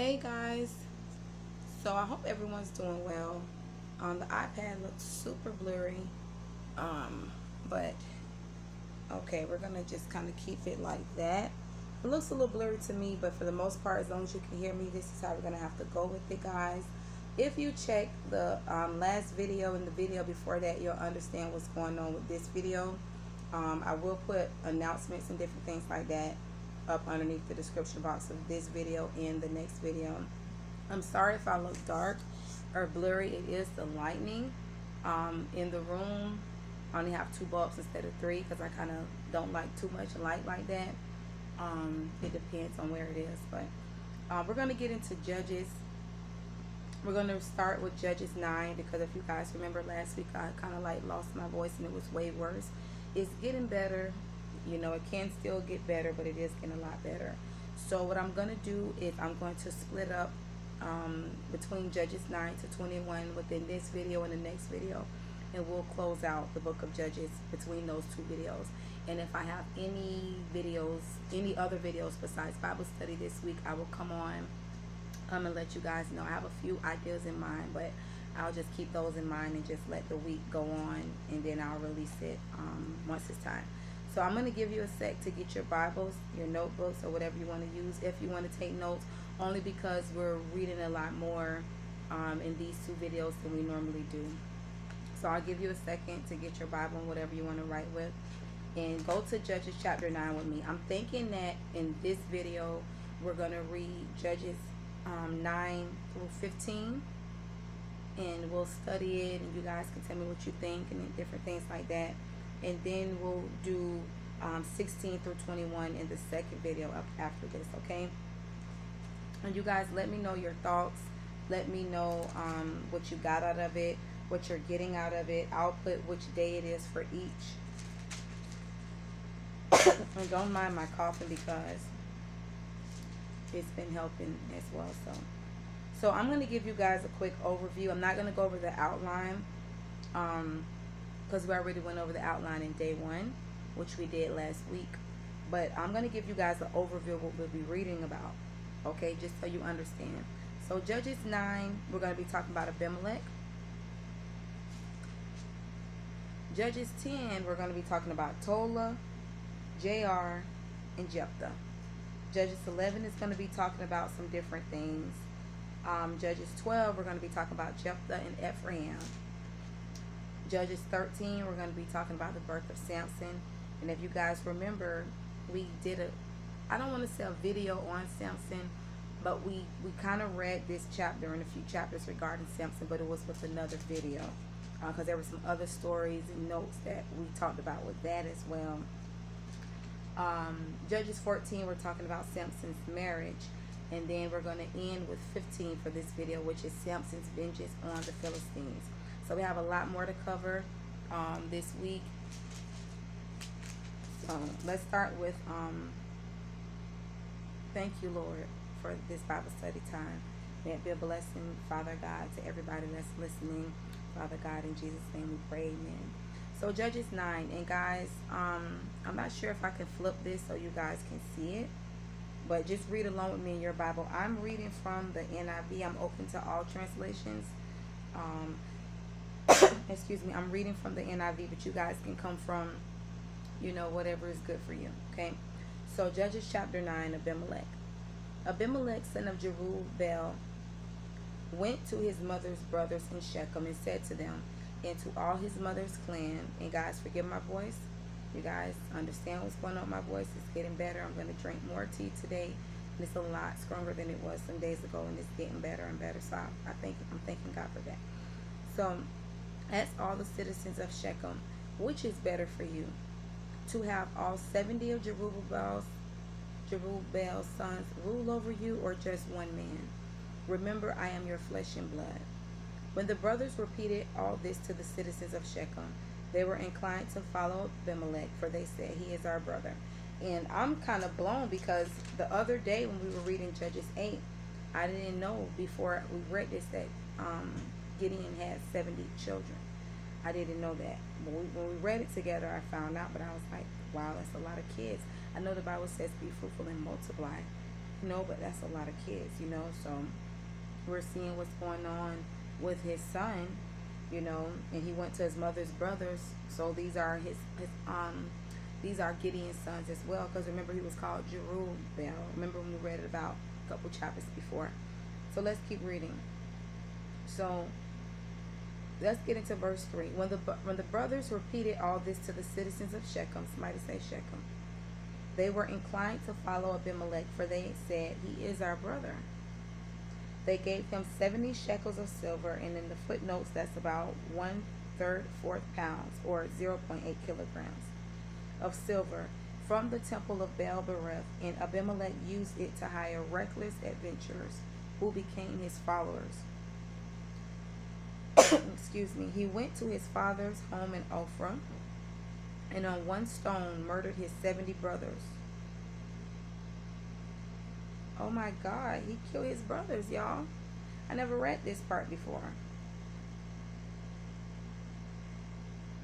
Hey guys, so I hope everyone's doing well. Um, the iPad looks super blurry, um, but okay, we're gonna just kind of keep it like that. It looks a little blurry to me, but for the most part, as long as you can hear me, this is how we're gonna have to go with it, guys. If you check the um, last video and the video before that, you'll understand what's going on with this video. Um, I will put announcements and different things like that up underneath the description box of this video and the next video. I'm sorry if I look dark or blurry. It is the lightning um, in the room. I only have two bulbs instead of three because I kind of don't like too much light like that. Um, it depends on where it is. But uh, we're going to get into Judges. We're going to start with Judges 9 because if you guys remember last week, I kind of like lost my voice and it was way worse. It's getting better you know it can still get better but it is getting a lot better. So what I'm going to do is I'm going to split up um, between Judges 9 to 21 within this video and the next video and we'll close out the book of Judges between those two videos. And if I have any videos any other videos besides Bible study this week I will come on I'm gonna let you guys know. I have a few ideas in mind but I'll just keep those in mind and just let the week go on and then I'll release it um, once it's time so I'm going to give you a sec to get your Bibles, your notebooks, or whatever you want to use if you want to take notes, only because we're reading a lot more um, in these two videos than we normally do. So I'll give you a second to get your Bible and whatever you want to write with. And go to Judges chapter 9 with me. I'm thinking that in this video, we're going to read Judges um, 9 through 15. And we'll study it, and you guys can tell me what you think and different things like that and then we'll do um, 16 through 21 in the second video up after this okay? And you guys let me know your thoughts. Let me know um, what you got out of it what you're getting out of it. I'll put which day it is for each. And don't mind my coughing because it's been helping as well so. So I'm going to give you guys a quick overview. I'm not going to go over the outline. Um, because we already went over the outline in day one, which we did last week. But I'm going to give you guys an overview of what we'll be reading about, okay, just so you understand. So Judges 9, we're going to be talking about Abimelech. Judges 10, we're going to be talking about Tola, Jair, and Jephthah. Judges 11 is going to be talking about some different things. Um, Judges 12, we're going to be talking about Jephthah and Ephraim. Judges 13, we're going to be talking about the birth of Samson. And if you guys remember, we did a, I don't want to say a video on Samson, but we, we kind of read this chapter and a few chapters regarding Samson, but it was with another video. Because uh, there were some other stories and notes that we talked about with that as well. Um, Judges 14, we're talking about Samson's marriage. And then we're going to end with 15 for this video, which is Samson's vengeance on the Philistines. So we have a lot more to cover um, this week. So let's start with um, thank you, Lord, for this Bible study time. May it be a blessing, Father God, to everybody that's listening. Father God, in Jesus' name we pray, amen. So Judges 9. And guys, um, I'm not sure if I can flip this so you guys can see it. But just read along with me in your Bible. I'm reading from the NIV. I'm open to all translations. Um, excuse me, I'm reading from the NIV, but you guys can come from, you know, whatever is good for you. Okay. So Judges chapter 9, Abimelech. Abimelech, son of Jerubbaal, went to his mother's brothers in Shechem and said to them, and to all his mother's clan, and guys, forgive my voice. You guys understand what's going on my voice. is getting better. I'm going to drink more tea today. And it's a lot stronger than it was some days ago, and it's getting better and better. So I, I think I'm thanking God for that. So Ask all the citizens of Shechem, which is better for you, to have all 70 of Jerubbaal's, Jerubbaal's sons rule over you, or just one man? Remember, I am your flesh and blood. When the brothers repeated all this to the citizens of Shechem, they were inclined to follow Abimelech, for they said, He is our brother. And I'm kind of blown because the other day when we were reading Judges 8, I didn't know before we read this that um, Gideon had 70 children. I didn't know that. When we, when we read it together, I found out, but I was like, wow, that's a lot of kids. I know the Bible says be fruitful and multiply. you know, but that's a lot of kids, you know. So we're seeing what's going on with his son, you know, and he went to his mother's brothers. So these are his his um these are Gideon's sons as well. Because remember he was called Jerubbaal. Remember when we read it about a couple chapters before. So let's keep reading. So let's get into verse 3. When the when the brothers repeated all this to the citizens of Shechem, somebody say Shechem, they were inclined to follow Abimelech, for they said, He is our brother. They gave him 70 shekels of silver, and in the footnotes, that's about one third, fourth pounds, or 0.8 kilograms of silver from the temple of Baal Berith, and Abimelech used it to hire reckless adventurers who became his followers. Excuse me. He went to his father's home in Ophrah, and on one stone murdered his 70 brothers. Oh my God, he killed his brothers, y'all. I never read this part before.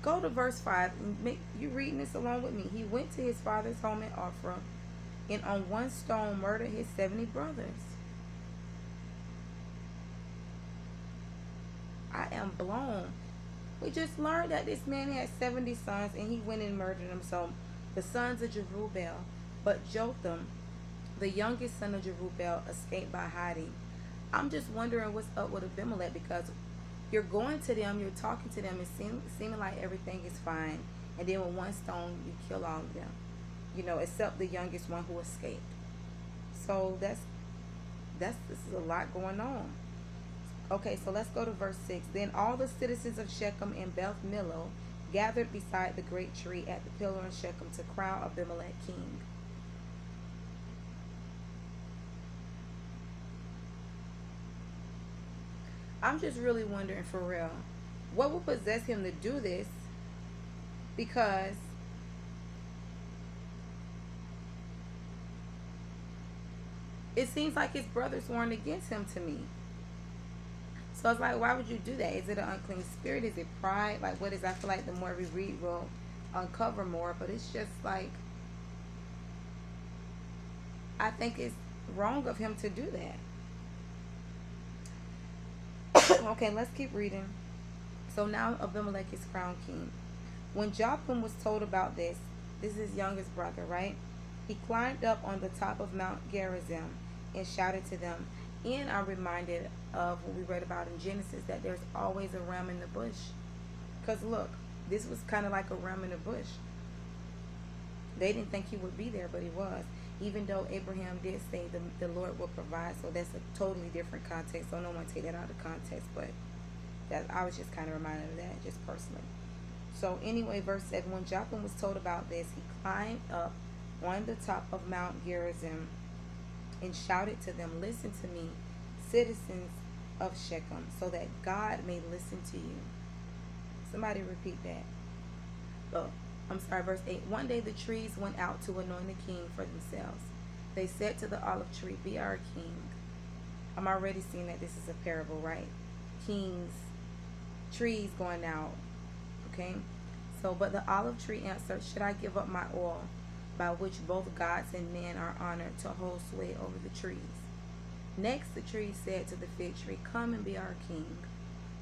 Go to verse 5 and make you reading this along with me. He went to his father's home in Ophrah, and on one stone murdered his 70 brothers. Blown. We just learned that this man had 70 sons and he went and murdered them. So the sons of Jerubbaal, but Jotham, the youngest son of Jerubbaal, escaped by hiding. I'm just wondering what's up with Abimelech because you're going to them, you're talking to them, it's seem, seeming like everything is fine. And then with one stone, you kill all of them. You know, except the youngest one who escaped. So that's that's this is a lot going on. Okay, so let's go to verse 6. Then all the citizens of Shechem and Beth Millo gathered beside the great tree at the pillar in Shechem to crown Abimelech king. I'm just really wondering for real, what will possess him to do this? Because it seems like his brothers warned against him to me. So it's like, why would you do that? Is it an unclean spirit? Is it pride? Like, what is? I feel like the more we read, we'll uncover more. But it's just like, I think it's wrong of him to do that. okay, let's keep reading. So now Abimelech is crowned king. When Jotham was told about this, this is his youngest brother, right? He climbed up on the top of Mount Gerizim and shouted to them, and I'm reminded of what we read about in Genesis that there's always a ram in the bush. Because look, this was kind of like a ram in the bush. They didn't think he would be there, but he was. Even though Abraham did say the, the Lord will provide, so that's a totally different context. So no one take that out of context, but that I was just kind of reminded of that, just personally. So anyway, verse 7, when Jotham was told about this, he climbed up on the top of Mount Gerizim and shouted to them, Listen to me, citizens of Shechem, so that God may listen to you. Somebody repeat that. Oh, I'm sorry, verse 8. One day the trees went out to anoint a king for themselves. They said to the olive tree, Be our king. I'm already seeing that this is a parable, right? Kings, trees going out. Okay? So, but the olive tree answered, Should I give up my oil? By which both gods and men are honored to hold sway over the trees. Next the tree said to the fig tree, Come and be our king.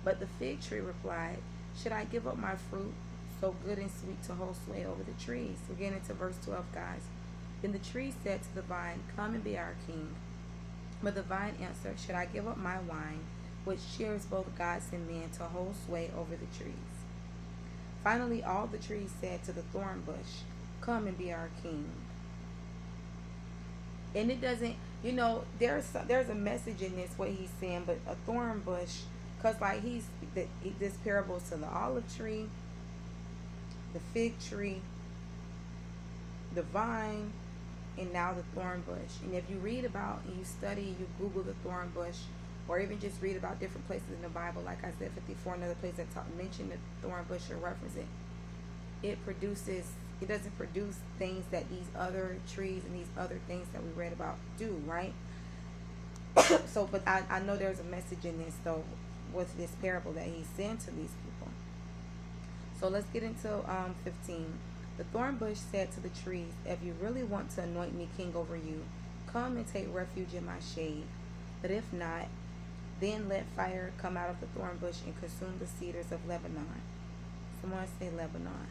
But the fig tree replied, Should I give up my fruit, so good and sweet to hold sway over the trees? We're getting into verse 12, guys. Then the tree said to the vine, Come and be our king. But the vine answered, Should I give up my wine, which cheers both gods and men to hold sway over the trees? Finally, all the trees said to the thorn bush, come and be our king. And it doesn't, you know, there's there's a message in this what he's saying, but a thorn bush, cause like he's the, this parable to the olive tree, the fig tree, the vine, and now the thorn bush. And if you read about and you study, you Google the thorn bush, or even just read about different places in the Bible, like I said, 54, another place that talk, mention the thorn bush or reference it, it produces it doesn't produce things that these other trees and these other things that we read about do, right? so, but I, I know there's a message in this, though, with this parable that he's saying to these people. So let's get into um, 15. The thorn bush said to the trees, If you really want to anoint me king over you, come and take refuge in my shade. But if not, then let fire come out of the thorn bush and consume the cedars of Lebanon. Someone say Lebanon.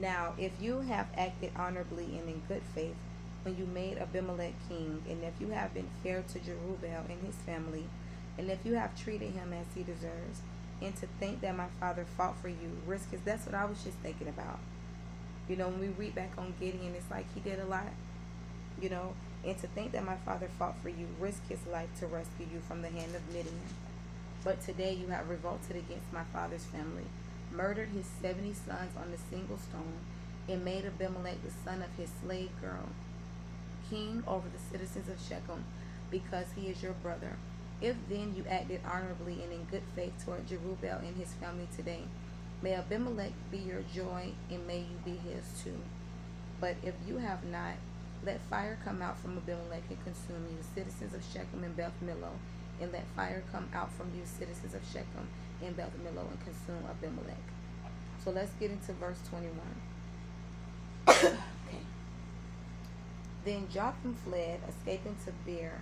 Now, if you have acted honorably and in good faith when you made Abimelech king, and if you have been fair to Jerubbaal and his family, and if you have treated him as he deserves, and to think that my father fought for you, risk is that's what I was just thinking about. You know, when we read back on Gideon, it's like he did a lot. You know, and to think that my father fought for you, risked his life to rescue you from the hand of Midian. But today you have revolted against my father's family murdered his 70 sons on a single stone, and made Abimelech the son of his slave girl king over the citizens of Shechem, because he is your brother. If then you acted honorably and in good faith toward Jerubbaal and his family today, may Abimelech be your joy, and may you be his too. But if you have not, let fire come out from Abimelech and consume you, citizens of Shechem and Beth Millo, and let fire come out from you, citizens of Shechem in Beth Millo and consume Abimelech. So let's get into verse 21. okay. Then Jotham fled, escaping to Beer,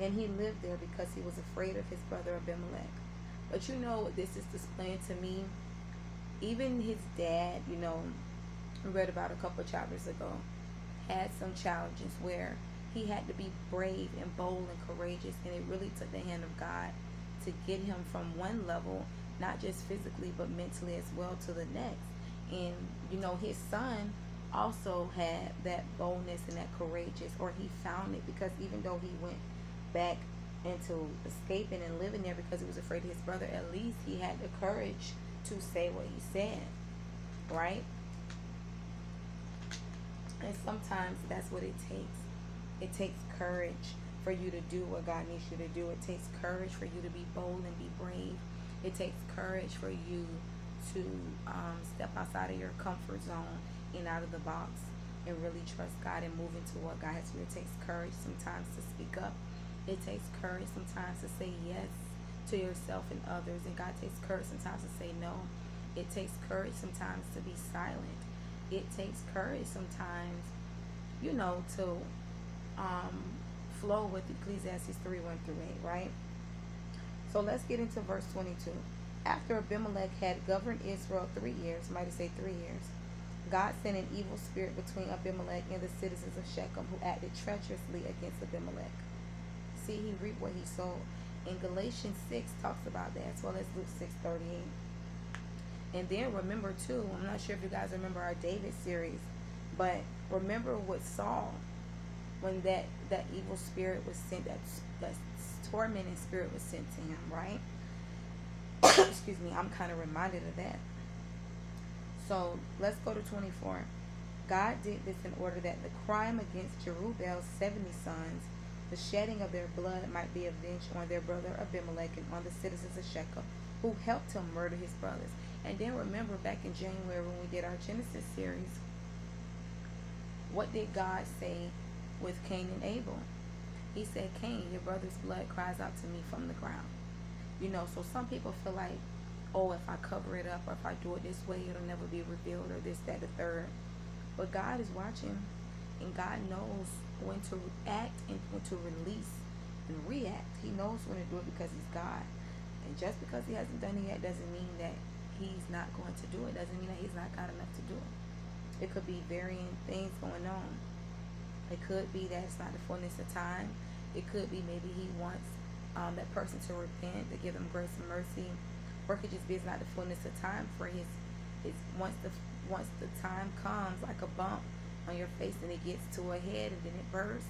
and he lived there because he was afraid of his brother Abimelech. But you know what this is displaying to me? Even his dad, you know, read about a couple chapters ago, had some challenges where he had to be brave and bold and courageous, and it really took the hand of God to get him from one level, not just physically, but mentally as well, to the next. And, you know, his son also had that boldness and that courageous, or he found it because even though he went back into escaping and living there because he was afraid of his brother, at least he had the courage to say what he said, right? And sometimes that's what it takes. It takes courage for you to do what God needs you to do. It takes courage for you to be bold and be brave. It takes courage for you to um, step outside of your comfort zone and out of the box and really trust God and move into what God has for you. It takes courage sometimes to speak up. It takes courage sometimes to say yes to yourself and others. And God takes courage sometimes to say no. It takes courage sometimes to be silent. It takes courage sometimes, you know, to um, flow with Ecclesiastes 3 1 through 8, right? So let's get into verse 22. After Abimelech had governed Israel three years, might I say three years, God sent an evil spirit between Abimelech and the citizens of Shechem who acted treacherously against Abimelech. See, he reaped what he sowed. And Galatians 6 talks about that, as well as Luke 6 38. And then remember, too, I'm not sure if you guys remember our David series, but remember what Saul when that that evil spirit was sent, that that tormenting spirit was sent to him, right? Excuse me, I'm kind of reminded of that. So let's go to 24. God did this in order that the crime against Jerubbaal's 70 sons, the shedding of their blood, might be avenged on their brother Abimelech and on the citizens of Shechem who helped him murder his brothers. And then remember back in January when we did our Genesis series, what did God say with Cain and Abel. He said, Cain, your brother's blood cries out to me from the ground. You know, so some people feel like, oh, if I cover it up or if I do it this way, it'll never be revealed or this, that, the third. But God is watching and God knows when to act and when to release and react. He knows when to do it because he's God. And just because he hasn't done it yet doesn't mean that he's not going to do it. Doesn't mean that he's not God enough to do it. It could be varying things going on. It could be that it's not the fullness of time. It could be maybe he wants um, that person to repent, to give them grace and mercy. Or it could just be it's not the fullness of time for his, his once the once the time comes like a bump on your face and it gets to a head and then it bursts.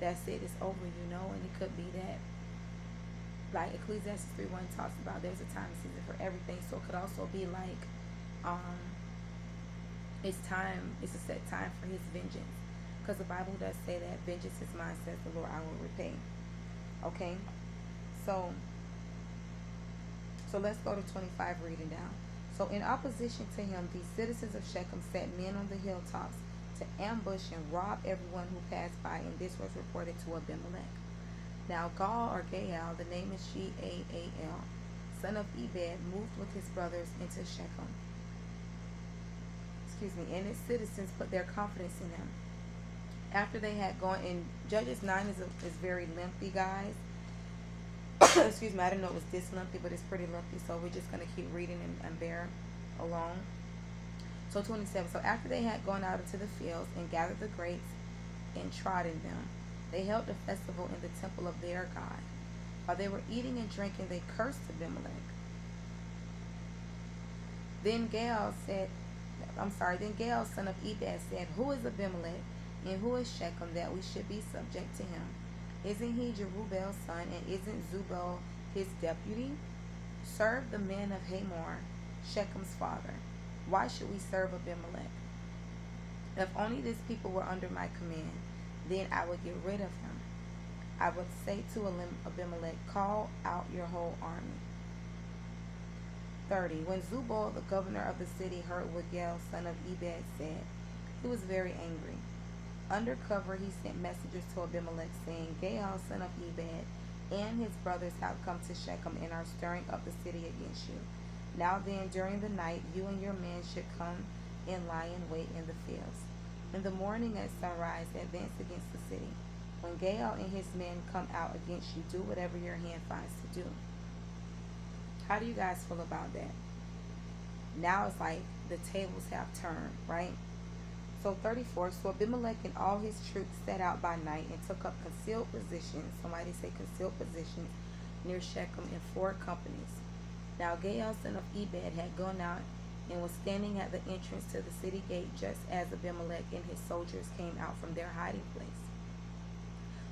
That's it. It's over, you know. And it could be that like Ecclesiastes 3 1 talks about there's a time and season for everything. So it could also be like um it's time, it's a set time for his vengeance. Because the Bible does say that vengeance is mine, says the Lord, I will repay. Okay? So, so let's go to 25 reading down. So in opposition to him, the citizens of Shechem set men on the hilltops to ambush and rob everyone who passed by, and this was reported to Abimelech. Now Gaal or Gaal, the name is G-A-A-L, son of Ebed, moved with his brothers into Shechem. Excuse me, and its citizens put their confidence in him. After they had gone in Judges 9 is, a, is very lengthy, guys. Excuse me, I didn't know it was this lengthy, but it's pretty lengthy, so we're just going to keep reading and, and bear along. So 27. So after they had gone out into the fields and gathered the grapes and trodden them, they held a festival in the temple of their God. While they were eating and drinking, they cursed Abimelech. Then Gaal said, I'm sorry, then Gaal, son of Ebed, said, Who is Abimelech and who is Shechem that we should be subject to him? Isn't he Jerubbaal's son, and isn't Zebul his deputy? Serve the men of Hamor, Shechem's father. Why should we serve Abimelech? If only this people were under my command, then I would get rid of him. I would say to Abimelech, Call out your whole army. 30. When Zebul, the governor of the city, heard what Gaal, son of Ebed, said, he was very angry. Undercover, he sent messengers to Abimelech, saying, Gaal, son of Ebed, and his brothers have come to Shechem and are stirring up the city against you. Now then, during the night, you and your men should come and lie in wait in the fields. In the morning at sunrise, advance against the city. When Gaal and his men come out against you, do whatever your hand finds to do. How do you guys feel about that? Now it's like the tables have turned, right? So 34, so Abimelech and all his troops set out by night and took up concealed positions, somebody say concealed positions, near Shechem in four companies. Now Gaal son of Ebed had gone out and was standing at the entrance to the city gate just as Abimelech and his soldiers came out from their hiding place.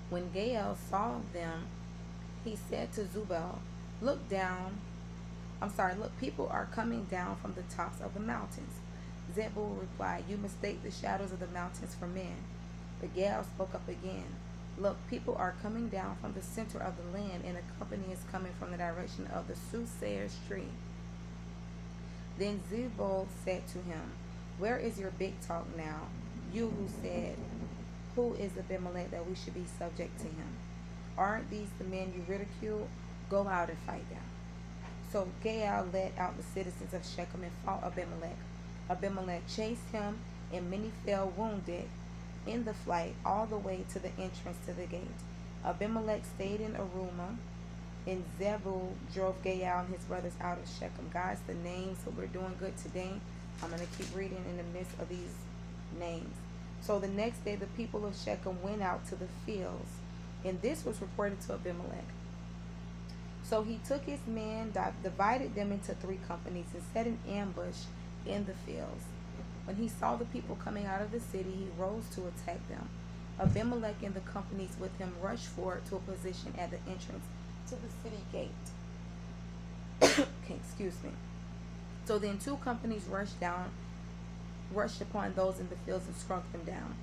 When Gaal saw them, he said to Zebul, Look down I'm sorry, look, people are coming down from the tops of the mountains. Zebul replied, You mistake the shadows of the mountains for men. But Gaal spoke up again. Look, people are coming down from the center of the land, and a company is coming from the direction of the soothsayer's tree. Then Zebul said to him, Where is your big talk now? You who said, Who is Abimelech that we should be subject to him? Aren't these the men you ridicule? Go out and fight them. So Gaal led out the citizens of Shechem and fought Abimelech. Abimelech chased him, and many fell wounded in the flight all the way to the entrance to the gate. Abimelech stayed in Arumah, and Zebul drove Gaal and his brothers out of Shechem. Guys, the names, so we're doing good today. I'm going to keep reading in the midst of these names. So the next day, the people of Shechem went out to the fields, and this was reported to Abimelech. So he took his men, divided them into three companies, and set an ambush in the fields. When he saw the people coming out of the city, he rose to attack them. Abimelech and the companies with him rushed forward to a position at the entrance to the city gate. excuse me. So then two companies rushed down, rushed upon those in the fields and struck them down.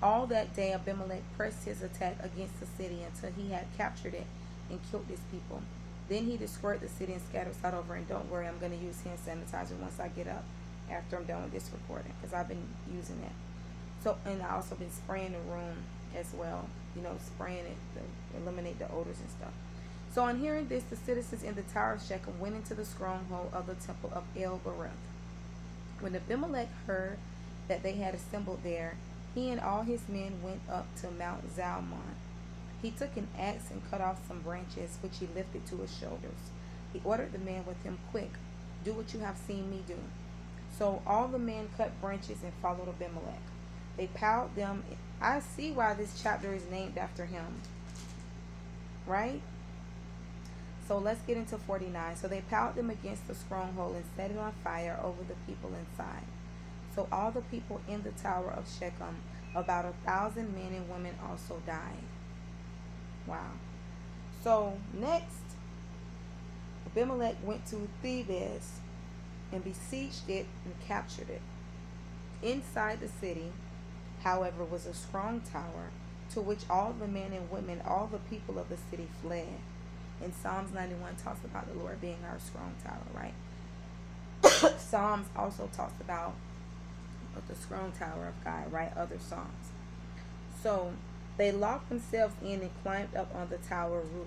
All that day Abimelech pressed his attack against the city until he had captured it and killed his people. Then he destroyed the city and scattered salt over. And don't worry, I'm going to use hand sanitizer once I get up after I'm done with this recording because I've been using it. So, and I also been spraying the room as well. You know, spraying it to eliminate the odors and stuff. So, on hearing this, the citizens in the tower of Shechem went into the stronghold of the temple of El Berith. When Abimelech heard that they had assembled there, he and all his men went up to Mount Zalmon he took an axe and cut off some branches, which he lifted to his shoulders. He ordered the man with him, Quick, do what you have seen me do. So all the men cut branches and followed Abimelech. They piled them. I see why this chapter is named after him. Right? So let's get into 49. So they piled them against the stronghold and set it on fire over the people inside. So all the people in the tower of Shechem, about a thousand men and women, also died. Wow. So next, Abimelech went to Thebez and besieged it and captured it. Inside the city, however, was a strong tower to which all the men and women, all the people of the city fled. And Psalms 91 talks about the Lord being our strong tower, right? Psalms also talks about the strong tower of God, right? Other Psalms. So they locked themselves in and climbed up on the tower roof.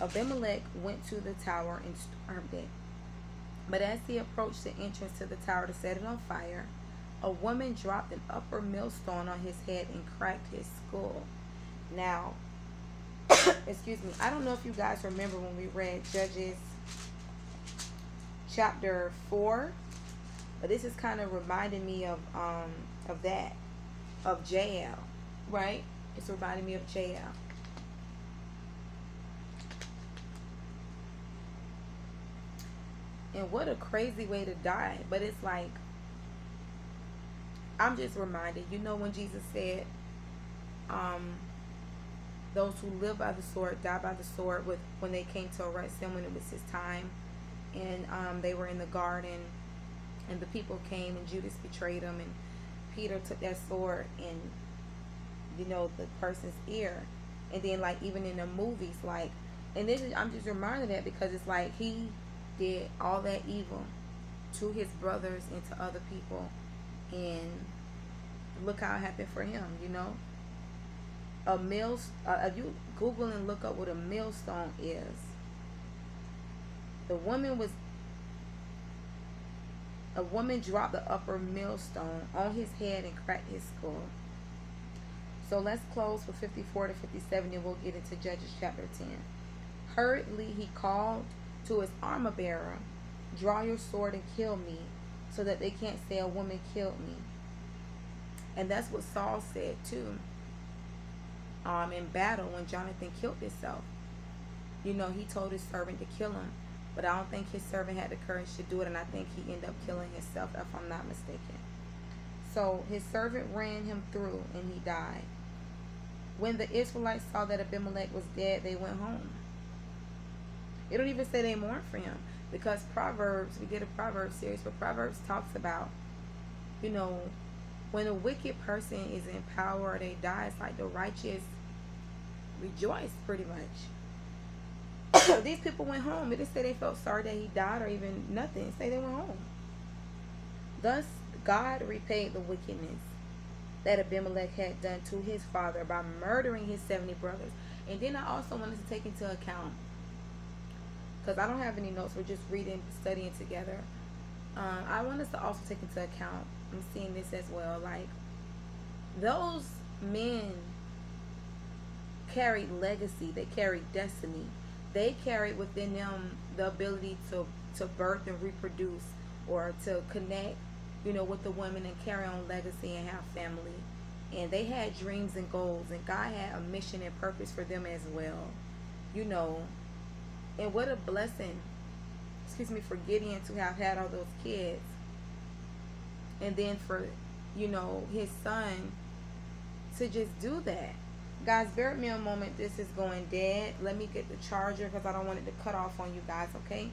Abimelech went to the tower and stormed it. But as he approached the entrance to the tower to set it on fire, a woman dropped an upper millstone on his head and cracked his skull. Now, excuse me, I don't know if you guys remember when we read Judges chapter 4, but this is kind of reminding me of um of that, of Jael, right? It's reminding me of Jael. And what a crazy way to die. But it's like, I'm just reminded, you know, when Jesus said, um, those who live by the sword die by the sword with when they came to arrest him when it was his time and um, they were in the garden and the people came and judas betrayed him and peter took that sword and you know the person's ear. And then like even in the movies like and this is i'm just reminded of that because it's like he did all that evil to his brothers and to other people. And look how it happened for him you know? A mill uh, if you google and look up what a millstone is the woman was a woman dropped the upper millstone on his head and cracked his skull so let's close with 54 to 57 and we'll get into judges chapter 10 hurriedly he called to his armor bearer, Draw your sword and kill me, so that they can't say a woman killed me. And that's what Saul said too. Um, in battle when Jonathan killed himself. You know, he told his servant to kill him. But I don't think his servant had the courage to do it, and I think he ended up killing himself, if I'm not mistaken. So his servant ran him through, and he died. When the Israelites saw that Abimelech was dead, they went home. It don't even say they mourned for him because Proverbs, we did a Proverbs series, but Proverbs talks about, you know, when a wicked person is in power they die, it's like the righteous rejoice pretty much. These people went home. It didn't say they felt sorry that he died or even nothing. Say they went home. Thus, God repaid the wickedness that Abimelech had done to his father by murdering his 70 brothers. And then I also wanted to take into account because I don't have any notes. We're just reading, studying together. Um, I want us to also take into account, I'm seeing this as well, like those men carried legacy, they carried destiny. They carried within them the ability to, to birth and reproduce or to connect, you know, with the women and carry on legacy and have family. And they had dreams and goals, and God had a mission and purpose for them as well. You know, and what a blessing, excuse me, for Gideon to have had all those kids. And then for, you know, his son to just do that. Guys, bear with me a moment. This is going dead. Let me get the charger because I don't want it to cut off on you guys, okay?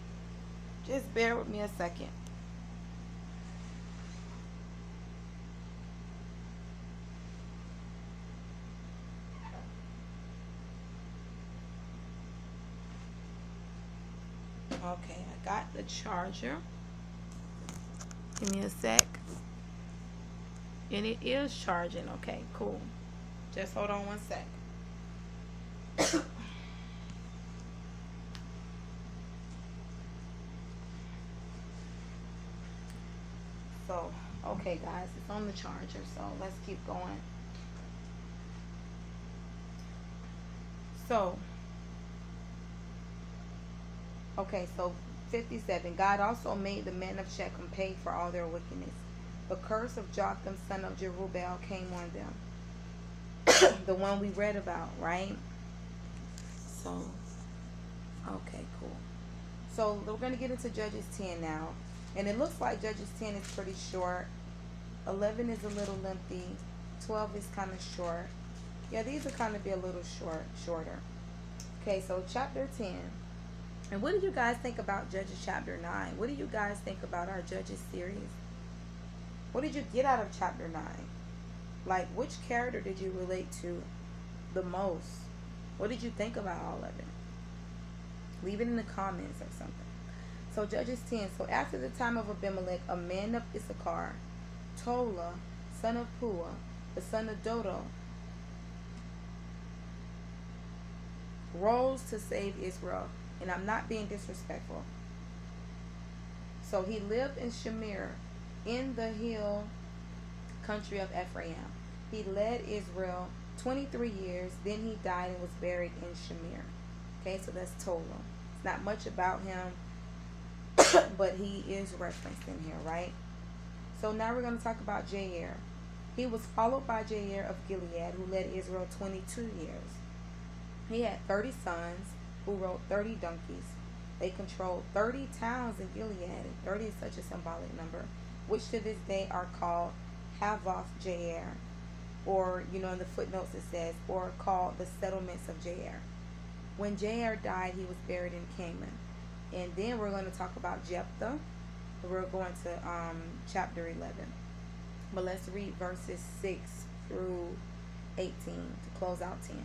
Just bear with me a second. Okay, I got the charger. Give me a sec. And it is charging. Okay, cool. Just hold on one sec. so, okay guys, it's on the charger. So let's keep going. So, Okay, so 57. God also made the men of Shechem pay for all their wickedness. The curse of Jotham, son of Jerubbaal, came on them. the one we read about, right? So, okay, cool. So, we're going to get into Judges 10 now. And it looks like Judges 10 is pretty short. 11 is a little lengthy. 12 is kind of short. Yeah, these are kind of be a little short, shorter. Okay, so chapter 10. And what do you guys think about Judges chapter 9? What do you guys think about our Judges series? What did you get out of chapter 9? Like, which character did you relate to the most? What did you think about all of it? Leave it in the comments or something. So, Judges 10. So, after the time of Abimelech, a man of Issachar, Tola, son of Pua, the son of Dodo, rose to save Israel and I'm not being disrespectful. So he lived in Shamir in the hill country of Ephraim. He led Israel 23 years. Then he died and was buried in Shamir. Okay, so that's Tola. It's not much about him, but he is referenced in here, right? So now we're going to talk about Jair. He was followed by Jair of Gilead, who led Israel 22 years. He had 30 sons who rode 30 donkeys. They controlled 30 towns in Gilead, and 30 is such a symbolic number, which to this day are called Havoth Jair, or, you know, in the footnotes it says, or called the settlements of Jair. When Jair died, he was buried in Kamon. And then we're going to talk about Jephthah. We're going to um, chapter 11. But let's read verses 6 through 18 to close out 10.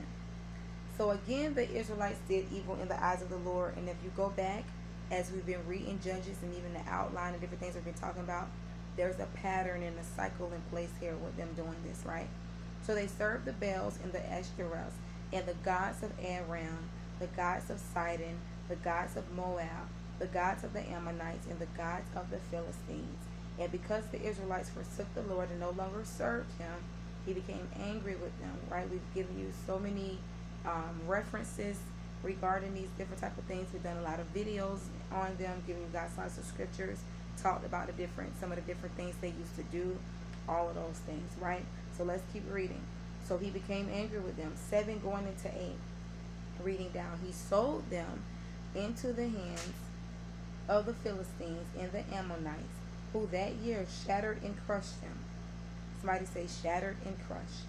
So again, the Israelites did evil in the eyes of the Lord. And if you go back, as we've been reading Judges and even the outline of different things we've been talking about, there's a pattern and a cycle in place here with them doing this, right? So they served the Baals and the Ashtoreths and the gods of Aram, the gods of Sidon, the gods of Moab, the gods of the Ammonites, and the gods of the Philistines. And because the Israelites forsook the Lord and no longer served him, he became angry with them, right? We've given you so many um, references regarding these different type of things. We've done a lot of videos on them, giving you guys lots of scriptures, talked about the different, some of the different things they used to do, all of those things, right? So let's keep reading. So he became angry with them. Seven going into eight. Reading down. He sold them into the hands of the Philistines and the Ammonites, who that year shattered and crushed them. Somebody say shattered and crushed.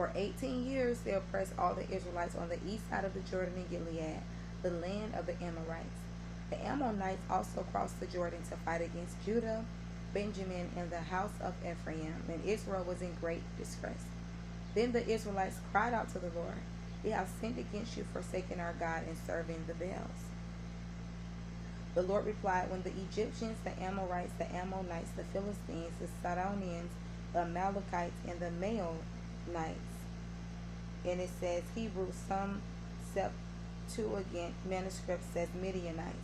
For 18 years, they oppressed all the Israelites on the east side of the Jordan in Gilead, the land of the Amorites. The Ammonites also crossed the Jordan to fight against Judah, Benjamin, and the house of Ephraim, and Israel was in great distress. Then the Israelites cried out to the Lord, We have sinned against you, forsaking our God and serving the Baals. The Lord replied, When the Egyptians, the Amorites, the Ammonites, the Philistines, the Sidonians, the Amalekites, and the Maonites and it says Hebrew, some Septuagint manuscript says Midianites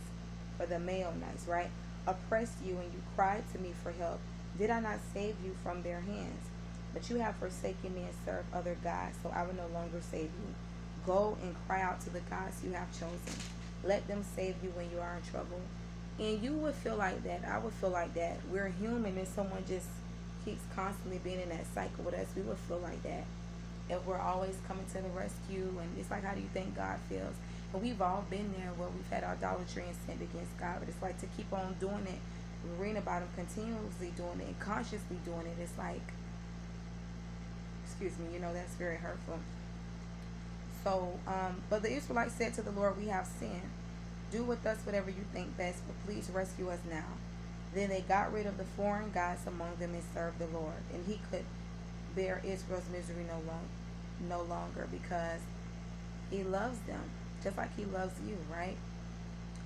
or the Maonites, right? Oppressed you and you cried to me for help. Did I not save you from their hands? But you have forsaken me and served other gods, so I will no longer save you. Go and cry out to the gods you have chosen. Let them save you when you are in trouble. And you would feel like that. I would feel like that. We're human and someone just keeps constantly being in that cycle with us. We would feel like that we're always coming to the rescue and it's like how do you think God feels? And we've all been there where we've had idolatry and sinned against God, but it's like to keep on doing it, reading about him continuously doing it and consciously doing it, it's like excuse me, you know, that's very hurtful. So, um, but the Israelites said to the Lord, We have sinned. Do with us whatever you think best, but please rescue us now. Then they got rid of the foreign gods among them and served the Lord. And he could bear Israel's misery no long, no longer because he loves them just like he loves you, right?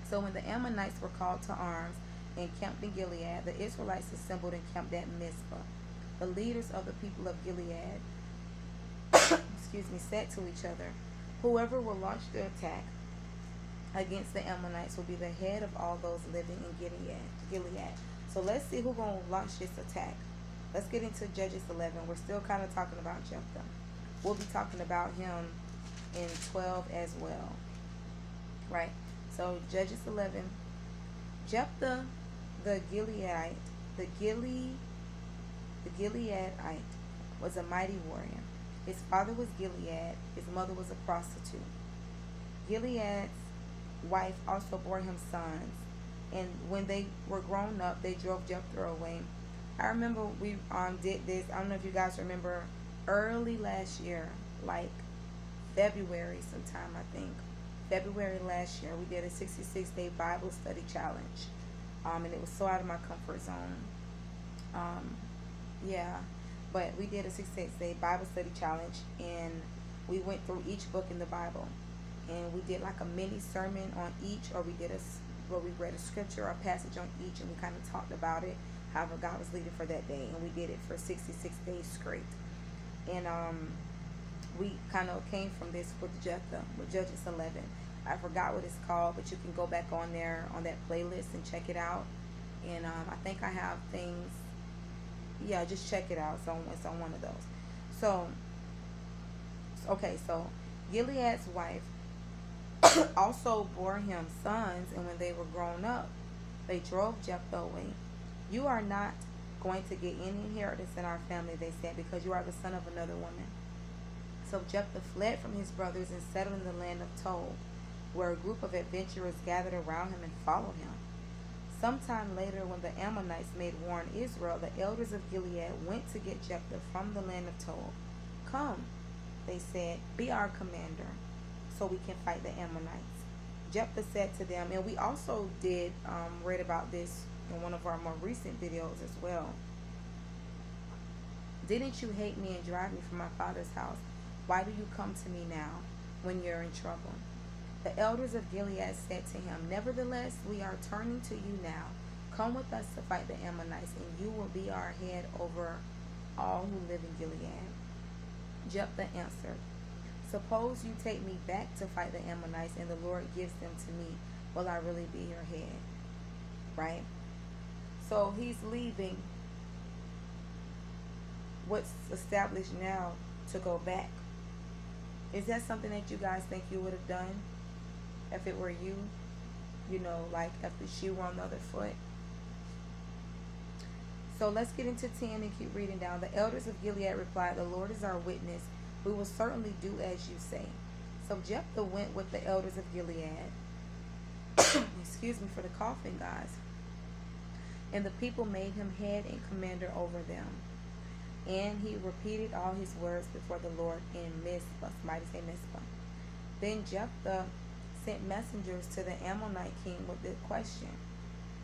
So when the Ammonites were called to arms and camped in Gilead, the Israelites assembled and camped at Mizpah. The leaders of the people of Gilead, excuse me, said to each other, "Whoever will launch the attack against the Ammonites will be the head of all those living in Gilead." Gilead. So let's see who's gonna launch this attack. Let's get into Judges 11. We're still kind of talking about Jephthah. We'll be talking about him in 12 as well. Right? So, Judges 11. Jephthah the Gileadite, the Gilead, the Gileadite was a mighty warrior. His father was Gilead. His mother was a prostitute. Gilead's wife also bore him sons. And when they were grown up, they drove Jephthah away I remember we um did this. I don't know if you guys remember early last year, like February sometime I think. February last year, we did a 66 day Bible study challenge. Um, and it was so out of my comfort zone. Um, yeah, but we did a 66 day Bible study challenge and we went through each book in the Bible. And we did like a mini sermon on each, or we did a, where we read a scripture or a passage on each and we kind of talked about it however God was leading for that day. And we did it for 66 days straight. And um, we kind of came from this with Jephthah, with Judges 11. I forgot what it's called, but you can go back on there on that playlist and check it out. And um, I think I have things yeah, just check it out. On, it's on one of those. So, okay, so Gilead's wife also bore him sons, and when they were grown up, they drove Jephthah away. You are not going to get any inheritance in our family, they said, because you are the son of another woman. So Jephthah fled from his brothers and settled in the land of Tob, where a group of adventurers gathered around him and followed him. Sometime later, when the Ammonites made war on Israel, the elders of Gilead went to get Jephthah from the land of Tob. Come, they said, be our commander, so we can fight the Ammonites. Jephthah said to them, and we also did um, read about this in one of our more recent videos as well. Didn't you hate me and drive me from my father's house? Why do you come to me now when you're in trouble? The elders of Gilead said to him, Nevertheless, we are turning to you now. Come with us to fight the Ammonites, and you will be our head over all who live in Gilead. Jephthah answered, Suppose you take me back to fight the Ammonites, and the Lord gives them to me. Will I really be your head? Right? So he's leaving what's established now to go back. Is that something that you guys think you would have done if it were you? You know, like if the shoe were on the other foot? So let's get into 10 and keep reading down. The elders of Gilead replied, The Lord is our witness. We will certainly do as you say. So Jephthah went with the elders of Gilead. Excuse me for the coughing, guys. And the people made him head and commander over them. And he repeated all his words before the Lord in Mizpah. Somebody say Mizpah. Then Jephthah sent messengers to the Ammonite king with the question.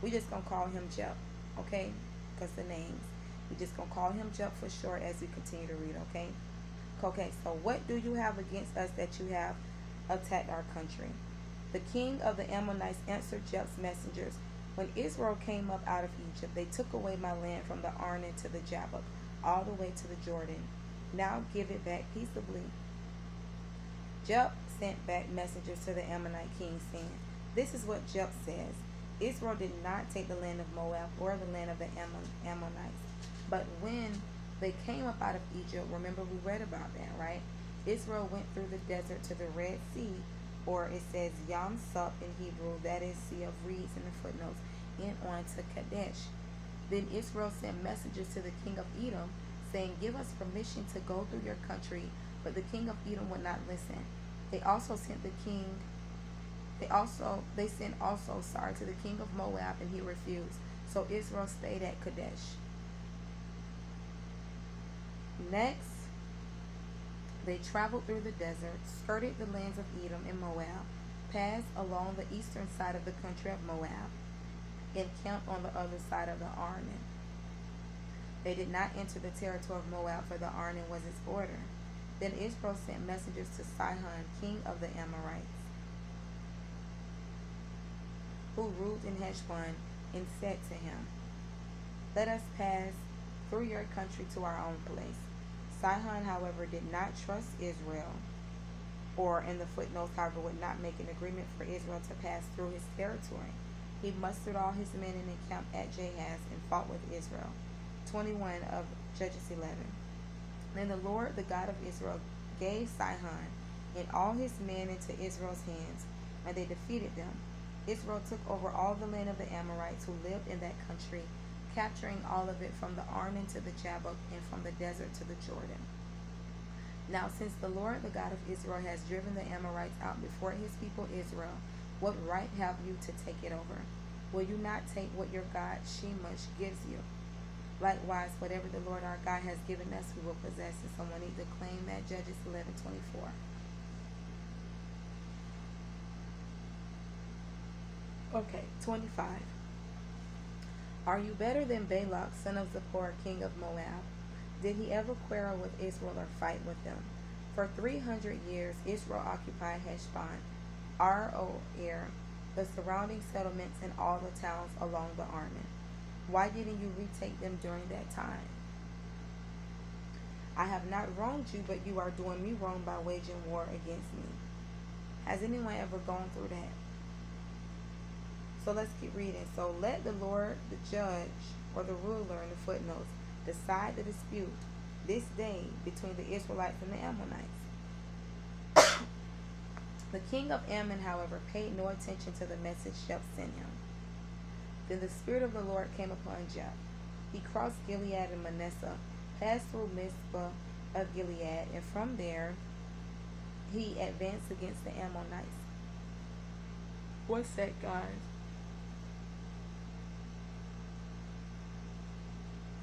We just gonna call him Jeph, okay? Because the names. We just gonna call him Jeph for short as we continue to read, okay? Okay, so what do you have against us that you have attacked our country? The king of the Ammonites answered Jeph's messengers. When Israel came up out of Egypt, they took away my land from the Arnon to the Jabbok, all the way to the Jordan. Now give it back peaceably. Jeph sent back messengers to the Ammonite king, saying, This is what Jeph says. Israel did not take the land of Moab or the land of the Ammon Ammonites. But when they came up out of Egypt, remember we read about that, right? Israel went through the desert to the Red Sea, or it says Yam Suph in Hebrew, that is Sea of Reeds in the footnotes, and on to Kadesh. Then Israel sent messengers to the king of Edom, saying, Give us permission to go through your country. But the king of Edom would not listen. They also sent the king they also they sent also sorry to the king of Moab and he refused. So Israel stayed at Kadesh. Next, they traveled through the desert, skirted the lands of Edom and Moab, passed along the eastern side of the country of Moab, and camped on the other side of the Arnon. They did not enter the territory of Moab, for the Arnon was its border. Then Israel sent messengers to Sihon, king of the Amorites, who ruled in Heshbon, and said to him, Let us pass through your country to our own place. Sihon, however, did not trust Israel, or in the footnotes, however, would not make an agreement for Israel to pass through his territory. He mustered all his men and encamped at Jahaz and fought with Israel. 21 of Judges 11. Then the Lord, the God of Israel, gave Sihon and all his men into Israel's hands, and they defeated them. Israel took over all the land of the Amorites who lived in that country capturing all of it from the Arnon to the Jabbok and from the desert to the Jordan. Now, since the Lord, the God of Israel, has driven the Amorites out before his people Israel, what right have you to take it over? Will you not take what your God Chemosh gives you? Likewise, whatever the Lord our God has given us, we will possess it. Someone need to claim that Judges 11 24. Okay, 25. Are you better than Balak, son of Zippor, king of Moab? Did he ever quarrel with Israel or fight with them? For 300 years, Israel occupied Heshbon, Aroer, the surrounding settlements, and all the towns along the Arnon. Why didn't you retake them during that time? I have not wronged you, but you are doing me wrong by waging war against me. Has anyone ever gone through that? So let's keep reading. So let the Lord, the judge, or the ruler in the footnotes, decide the dispute this day between the Israelites and the Ammonites. the king of Ammon, however, paid no attention to the message Jephthah sent him. Then the Spirit of the Lord came upon Jephthah. He crossed Gilead and Manasseh, passed through Mizpah of Gilead, and from there he advanced against the Ammonites. What's that, guys?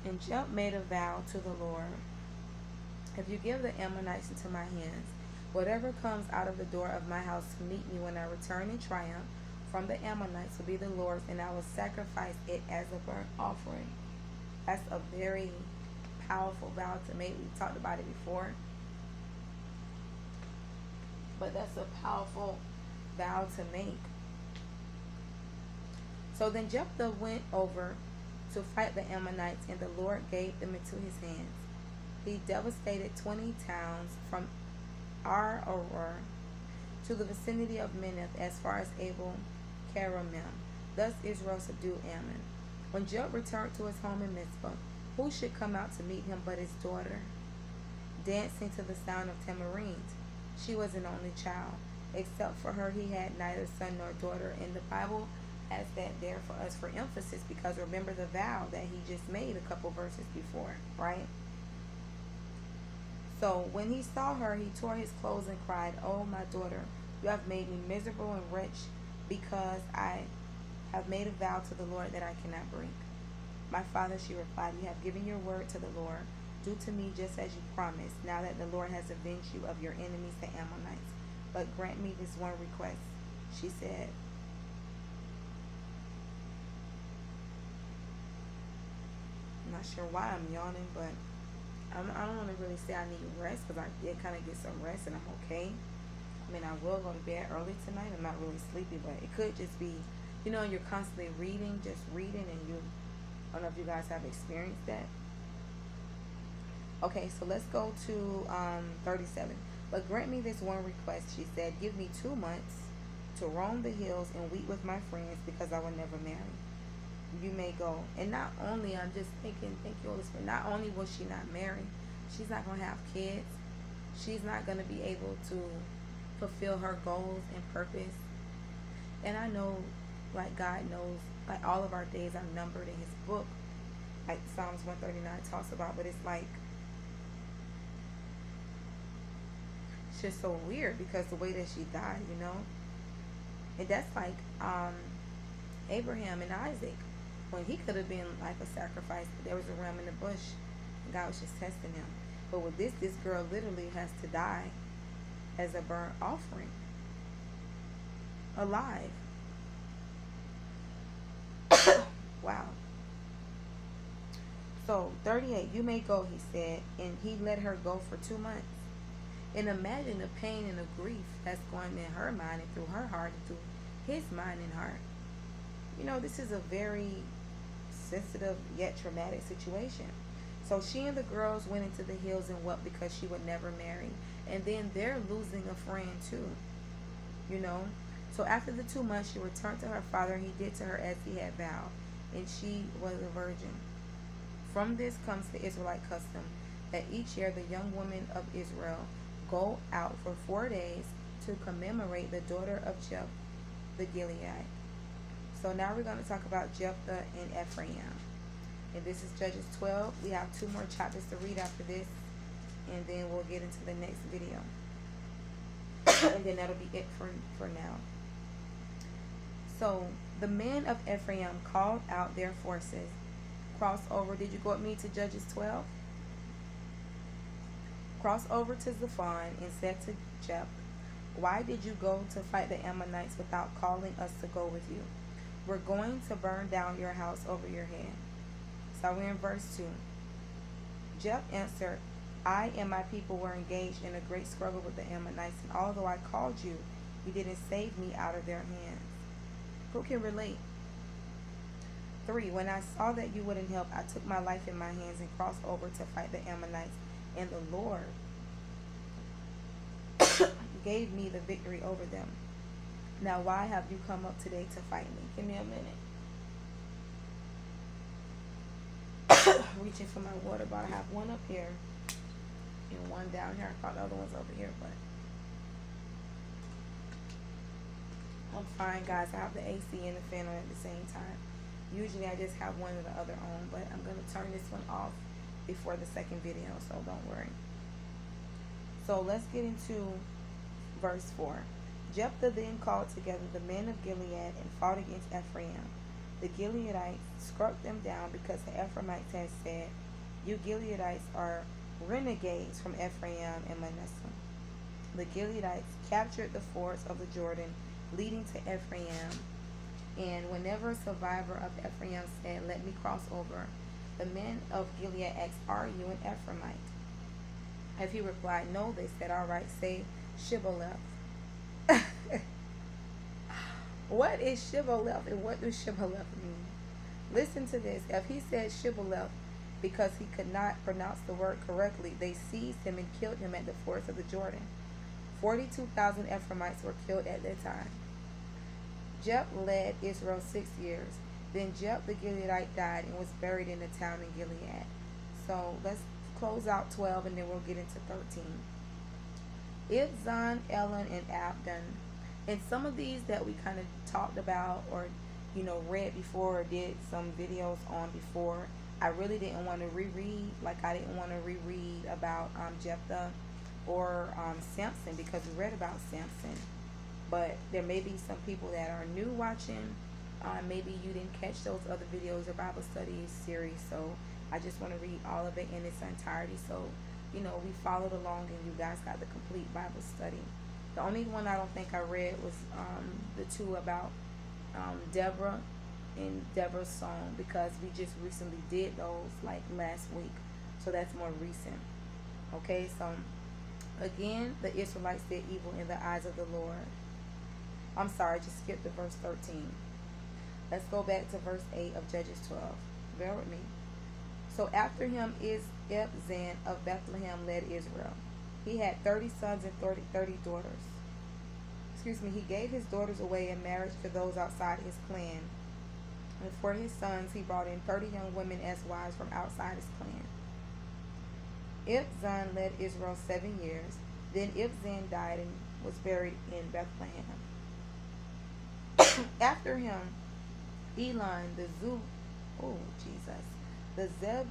And Jephthah made a vow to the Lord If you give the Ammonites into my hands, whatever comes out of the door of my house to meet me when I return in triumph from the Ammonites will be the Lord's, and I will sacrifice it as a burnt offering. That's a very powerful vow to make. We talked about it before. But that's a powerful vow to make. So then Jephthah went over to fight the Ammonites, and the Lord gave them into his hands. He devastated 20 towns from Aroer to the vicinity of Minnith as far as Abel Keramim. Thus Israel subdued Ammon. When Job returned to his home in Mizpah, who should come out to meet him but his daughter, dancing to the sound of tambourines? She was an only child. Except for her, he had neither son nor daughter. In the Bible has that there for us for emphasis because remember the vow that he just made a couple verses before, right? So when he saw her, he tore his clothes and cried, Oh, my daughter, you have made me miserable and rich because I have made a vow to the Lord that I cannot break. My father, she replied, You have given your word to the Lord. Do to me just as you promised, now that the Lord has avenged you of your enemies, the Ammonites. But grant me this one request. She said, not sure why I'm yawning, but I'm, I do not want to really say I need rest because I did kind of get some rest and I'm okay. I mean, I will go to bed early tonight. I'm not really sleepy, but it could just be, you know, you're constantly reading, just reading, and you, I don't know if you guys have experienced that. Okay, so let's go to um, 37. But grant me this one request, she said. Give me two months to roam the hills and weep with my friends because I will never marry you may go. And not only, I'm just thinking, thank you, Holy Spirit, not only will she not marry, she's not going to have kids. She's not going to be able to fulfill her goals and purpose. And I know, like God knows, like all of our days are numbered in his book, like Psalms 139 talks about, but it's like, it's just so weird because the way that she died, you know? And that's like um, Abraham and Isaac when he could have been like a sacrifice, there was a ram in the bush, God was just testing him. But with this, this girl literally has to die as a burnt offering, alive. wow. So 38, you may go, he said, and he let her go for two months. And imagine the pain and the grief that's going in her mind and through her heart and through his mind and heart. You know, this is a very sensitive yet traumatic situation. So she and the girls went into the hills and wept because she would never marry. And then they're losing a friend too. You know? So after the two months, she returned to her father, and he did to her as he had vowed. And she was a virgin. From this comes the Israelite custom that each year the young women of Israel go out for four days to commemorate the daughter of Jeb the Gilead. So now we're going to talk about Jephthah and Ephraim. And this is Judges 12. We have two more chapters to read after this. And then we'll get into the next video. and then that'll be it for, for now. So the men of Ephraim called out their forces. Cross over. Did you go with me to Judges 12? Cross over to Zaphon and said to Jephthah, Why did you go to fight the Ammonites without calling us to go with you? We're going to burn down your house over your head. So we're in verse 2. Jephthah answered, I and my people were engaged in a great struggle with the Ammonites, and although I called you, you didn't save me out of their hands. Who can relate? 3. When I saw that you wouldn't help, I took my life in my hands and crossed over to fight the Ammonites, and the Lord gave me the victory over them. Now, why have you come up today to fight me? Give me a minute. reaching for my water bottle. I have one up here and one down here. I thought the other one's over here, but I'm fine, guys. I have the AC and the fan on at the same time. Usually I just have one or the other on, but I'm going to turn this one off before the second video, so don't worry. So let's get into verse 4. Jephthah then called together the men of Gilead and fought against Ephraim. The Gileadites struck them down because the Ephraimites had said, You Gileadites are renegades from Ephraim and Manasseh. The Gileadites captured the forts of the Jordan leading to Ephraim. And whenever a survivor of Ephraim said, Let me cross over, the men of Gilead asked, Are you an Ephraimite? If he replied, No, they said, All right, say Shibboleth. what is Shibboleth and what does Shibboleth mean? Listen to this. If he said Shibboleth because he could not pronounce the word correctly, they seized him and killed him at the fords of the Jordan. 42,000 Ephraimites were killed at that time. Jeph led Israel six years. Then Jeph the Gileadite died and was buried in the town in Gilead. So let's close out 12 and then we'll get into 13. Ibzan, Elon, and Abdon. And some of these that we kind of talked about or, you know, read before or did some videos on before, I really didn't want to reread. Like, I didn't want to reread about um, Jephthah or um, Samson because we read about Samson. But there may be some people that are new watching. Uh, maybe you didn't catch those other videos or Bible studies series. So I just want to read all of it in its entirety. So you know, we followed along and you guys got the complete Bible study. The only one I don't think I read was um, the two about um, Deborah and Deborah's song because we just recently did those like last week. So that's more recent. Okay, so again, the Israelites did evil in the eyes of the Lord. I'm sorry, just skip to verse 13. Let's go back to verse 8 of Judges 12. Bear with me. So after him is Ibzan of Bethlehem led Israel. He had 30 sons and 30, 30 daughters. Excuse me, he gave his daughters away in marriage to those outside his clan. And for his sons, he brought in 30 young women as wives from outside his clan. Ibzan led Israel seven years. Then Ibzan died and was buried in Bethlehem. After him, Elon the Zu, oh Jesus, the Zeb,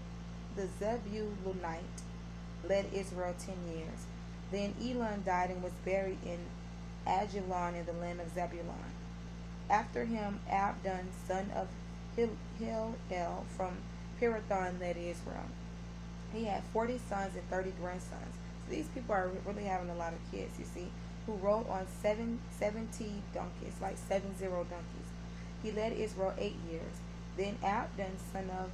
the Zebulunite led Israel ten years. Then Elon died and was buried in Aijalon in the land of Zebulun. After him, Abdon, son of Hillel from Pirathon, led Israel. He had 40 sons and 30 grandsons. So these people are really having a lot of kids, you see, who rode on seven, 70 donkeys, like seven zero donkeys. He led Israel eight years. Then Abdon, son of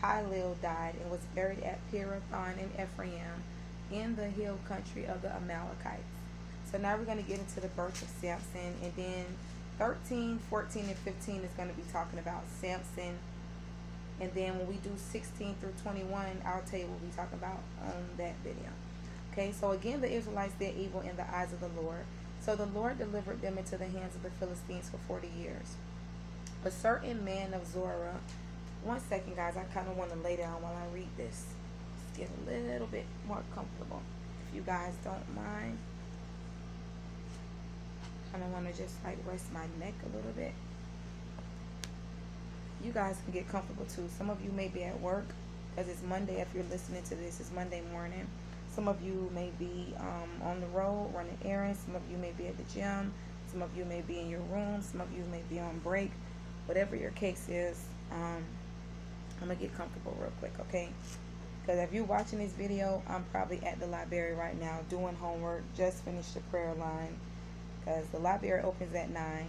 Hillel died and was buried at Pirathon in Ephraim in the hill country of the Amalekites. So now we're going to get into the birth of Samson and then 13, 14, and 15 is going to be talking about Samson. And then when we do 16 through 21, I'll tell you what we talk about on that video. Okay, so again, the Israelites did evil in the eyes of the Lord. So the Lord delivered them into the hands of the Philistines for 40 years. A certain man of Zorah one second, guys. I kind of want to lay down while I read this. Just get a little bit more comfortable. If you guys don't mind. I Kind of want to just like rest my neck a little bit. You guys can get comfortable too. Some of you may be at work because it's Monday. If you're listening to this, it's Monday morning. Some of you may be um, on the road running errands. Some of you may be at the gym. Some of you may be in your room. Some of you may be on break. Whatever your case is, um, I'm gonna get comfortable real quick, okay? Because if you're watching this video, I'm probably at the library right now doing homework. Just finished the prayer line. Because the library opens at 9.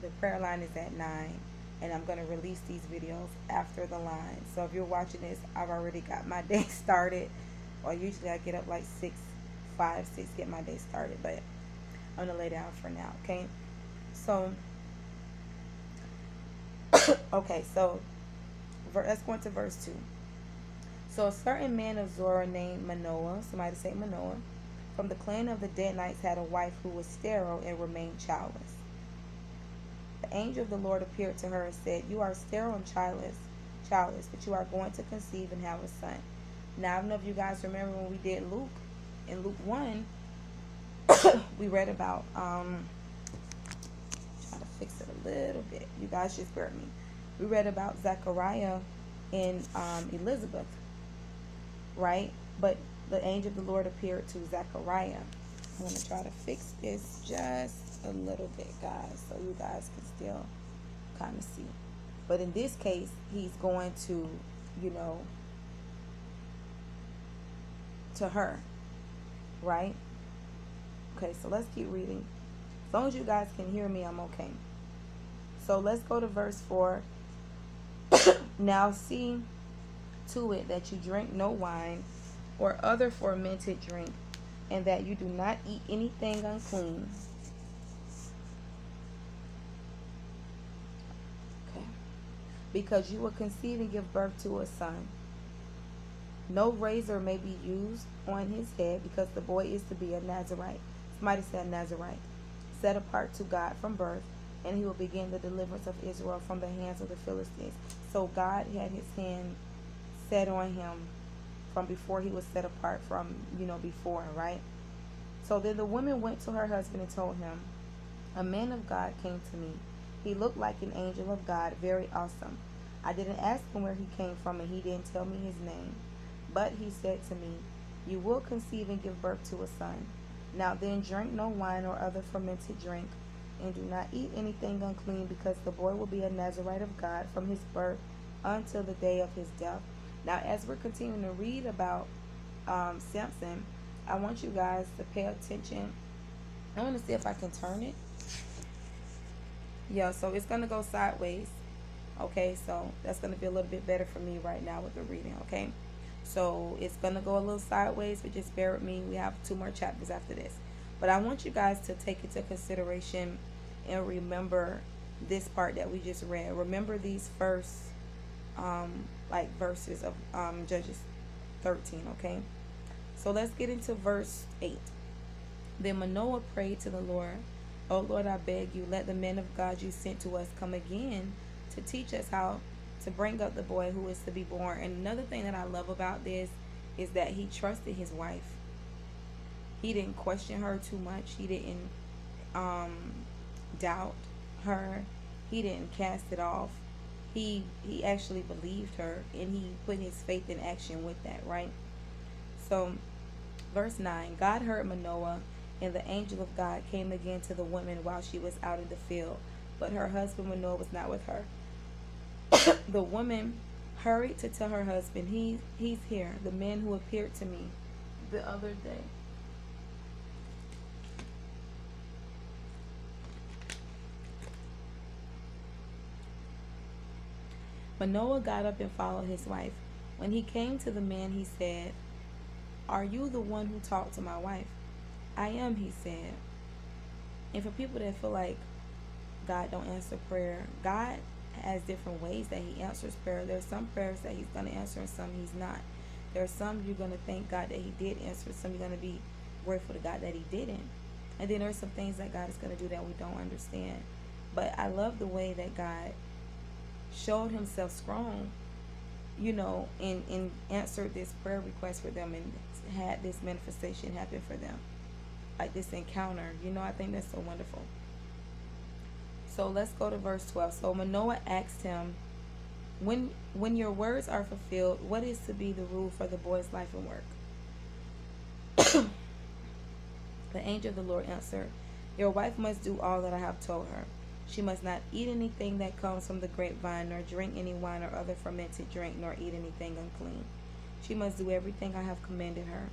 The prayer line is at 9. And I'm going to release these videos after the line. So if you're watching this, I've already got my day started. Or usually I get up like 6, 5, 6, get my day started. But I'm going to lay down for now, okay? So, okay, so let's go into verse 2. So a certain man of Zorah named Manoah, somebody say Manoah, from the clan of the Danites had a wife who was sterile and remained childless. The angel of the Lord appeared to her and said, You are sterile and childless. childless, but you are going to conceive and have a son. Now, I don't know if you guys remember when we did Luke, in Luke 1, we read about, um, try to fix it a little bit. You guys just bear me. We read about Zechariah and um, Elizabeth, right? But the angel of the Lord appeared to Zechariah. I'm going to try to fix this just a little bit, guys, so you guys can still kind of see. But in this case, he's going to, you know, to her, right? Okay, so let's keep reading. As long as you guys can hear me, I'm okay. So let's go to verse 4. Now see to it that you drink no wine or other fermented drink, and that you do not eat anything unclean. Okay. Because you will conceive and give birth to a son. No razor may be used on his head because the boy is to be a Nazarite. Somebody said Nazarite. Set apart to God from birth, and he will begin the deliverance of Israel from the hands of the Philistines. So God had his hand set on him from before he was set apart from, you know, before, right? So then the woman went to her husband and told him, A man of God came to me. He looked like an angel of God, very awesome. I didn't ask him where he came from, and he didn't tell me his name. But he said to me, You will conceive and give birth to a son. Now then, drink no wine or other fermented drink, and do not eat anything unclean, because the boy will be a Nazarite of God from his birth until the day of his death. Now, as we're continuing to read about um, Samson, I want you guys to pay attention. I want to see if I can turn it. Yeah, so it's going to go sideways. Okay, so that's going to be a little bit better for me right now with the reading, okay? So it's going to go a little sideways, but just bear with me. We have two more chapters after this. But I want you guys to take into consideration and remember this part that we just read. Remember these first um, like verses of um, Judges 13, okay? So let's get into verse 8. Then Manoah prayed to the Lord, Oh Lord, I beg you, let the men of God you sent to us come again to teach us how to bring up the boy who is to be born. And another thing that I love about this is that he trusted his wife. He didn't question her too much. He didn't um, doubt her. He didn't cast it off. He he actually believed her and he put his faith in action with that right? So verse 9 god heard manoah and the angel of god came again to the woman while she was out in the field but her husband manoah was not with her. The woman hurried to tell her husband he he's here the man who appeared to me the other day Manoah got up and followed his wife. When he came to the man, he said, Are you the one who talked to my wife? I am, he said. And for people that feel like God don't answer prayer, God has different ways that he answers prayer. There's some prayers that he's going to answer and some he's not. There's some you're going to thank God that he did answer, some you're going to be grateful to God that he didn't. And then there's some things that God is going to do that we don't understand. But I love the way that God showed himself strong, you know, and, and answered this prayer request for them and had this manifestation happen for them. Like this encounter. You know, I think that's so wonderful. So let's go to verse 12. So Manoah asked him, when when your words are fulfilled, what is to be the rule for the boy's life and work? the angel of the Lord answered, Your wife must do all that I have told her. She must not eat anything that comes from the grapevine, nor drink any wine or other fermented drink, nor eat anything unclean. She must do everything I have commanded her.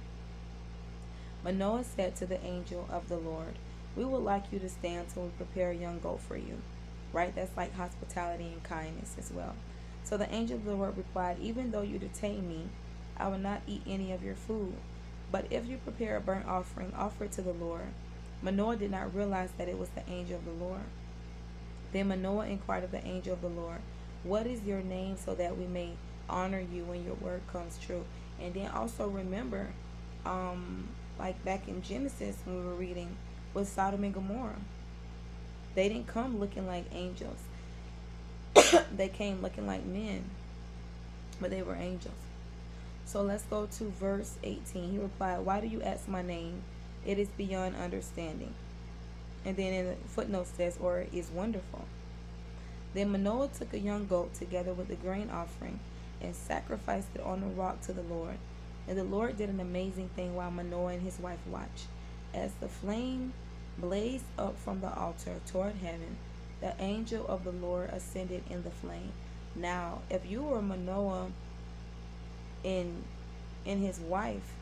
Manoah said to the angel of the Lord, We would like you to stay until we prepare a young goat for you. Right? That's like hospitality and kindness as well. So the angel of the Lord replied, Even though you detain me, I will not eat any of your food. But if you prepare a burnt offering, offer it to the Lord. Manoah did not realize that it was the angel of the Lord. Then Manoah inquired of the angel of the Lord, What is your name so that we may honor you when your word comes true? And then also remember, um, like back in Genesis when we were reading, with Sodom and Gomorrah. They didn't come looking like angels. they came looking like men. but they were angels. So let's go to verse 18. He replied, Why do you ask my name? It is beyond understanding. And then in the footnote says, Or is wonderful. Then Manoah took a young goat together with the grain offering and sacrificed it on the rock to the Lord. And the Lord did an amazing thing while Manoah and his wife watched. As the flame blazed up from the altar toward heaven, the angel of the Lord ascended in the flame. Now, if you were Manoah and and his wife,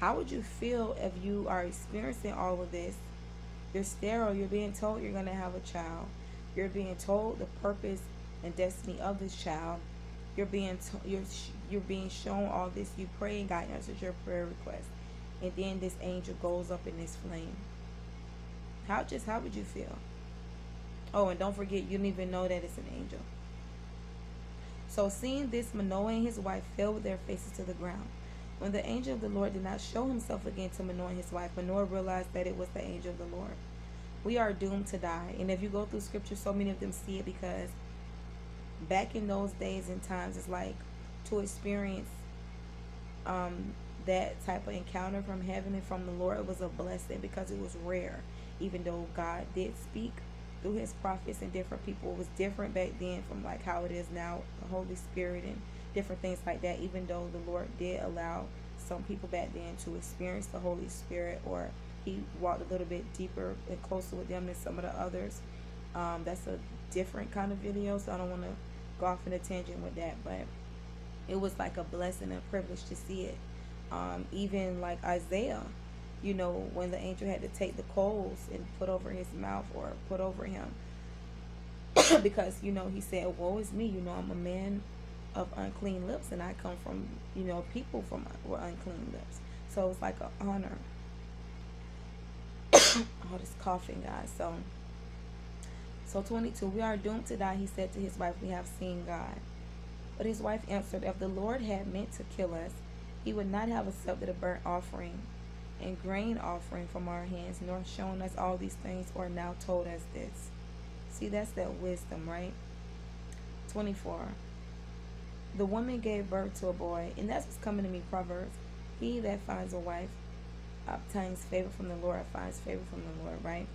how would you feel if you are experiencing all of this? You're sterile, you're being told you're gonna have a child. You're being told the purpose and destiny of this child. You're being you're you're being shown all this. You pray and God answers your prayer request, and then this angel goes up in this flame. How just how would you feel? Oh, and don't forget, you don't even know that it's an angel. So, seeing this, Manoah and his wife fell with their faces to the ground. When the angel of the Lord did not show himself again to Manoah and his wife, Manoah realized that it was the angel of the Lord. We are doomed to die. And if you go through scripture, so many of them see it because back in those days and times, it's like to experience um, that type of encounter from heaven and from the Lord it was a blessing because it was rare. Even though God did speak through his prophets and different people, it was different back then from like how it is now, the Holy Spirit and different things like that. Even though the Lord did allow some people back then to experience the Holy Spirit or he walked a little bit deeper and closer with them than some of the others. Um, that's a different kind of video, so I don't want to go off in a tangent with that, but it was like a blessing and a privilege to see it. Um, even like Isaiah, you know, when the angel had to take the coals and put over his mouth or put over him, because you know he said, "Woe is me! You know, I'm a man of unclean lips, and I come from you know people from were unclean lips." So it's like an honor. All this coughing, guys. So, so 22. We are doomed to die. He said to his wife, "We have seen God." But his wife answered, If the Lord had meant to kill us, he would not have accepted a burnt offering and grain offering from our hands, nor shown us all these things, or now told us this. See, that's that wisdom, right? 24. The woman gave birth to a boy, and that's what's coming to me, Proverbs. He that finds a wife obtains favor from the Lord, finds favor from the Lord, right?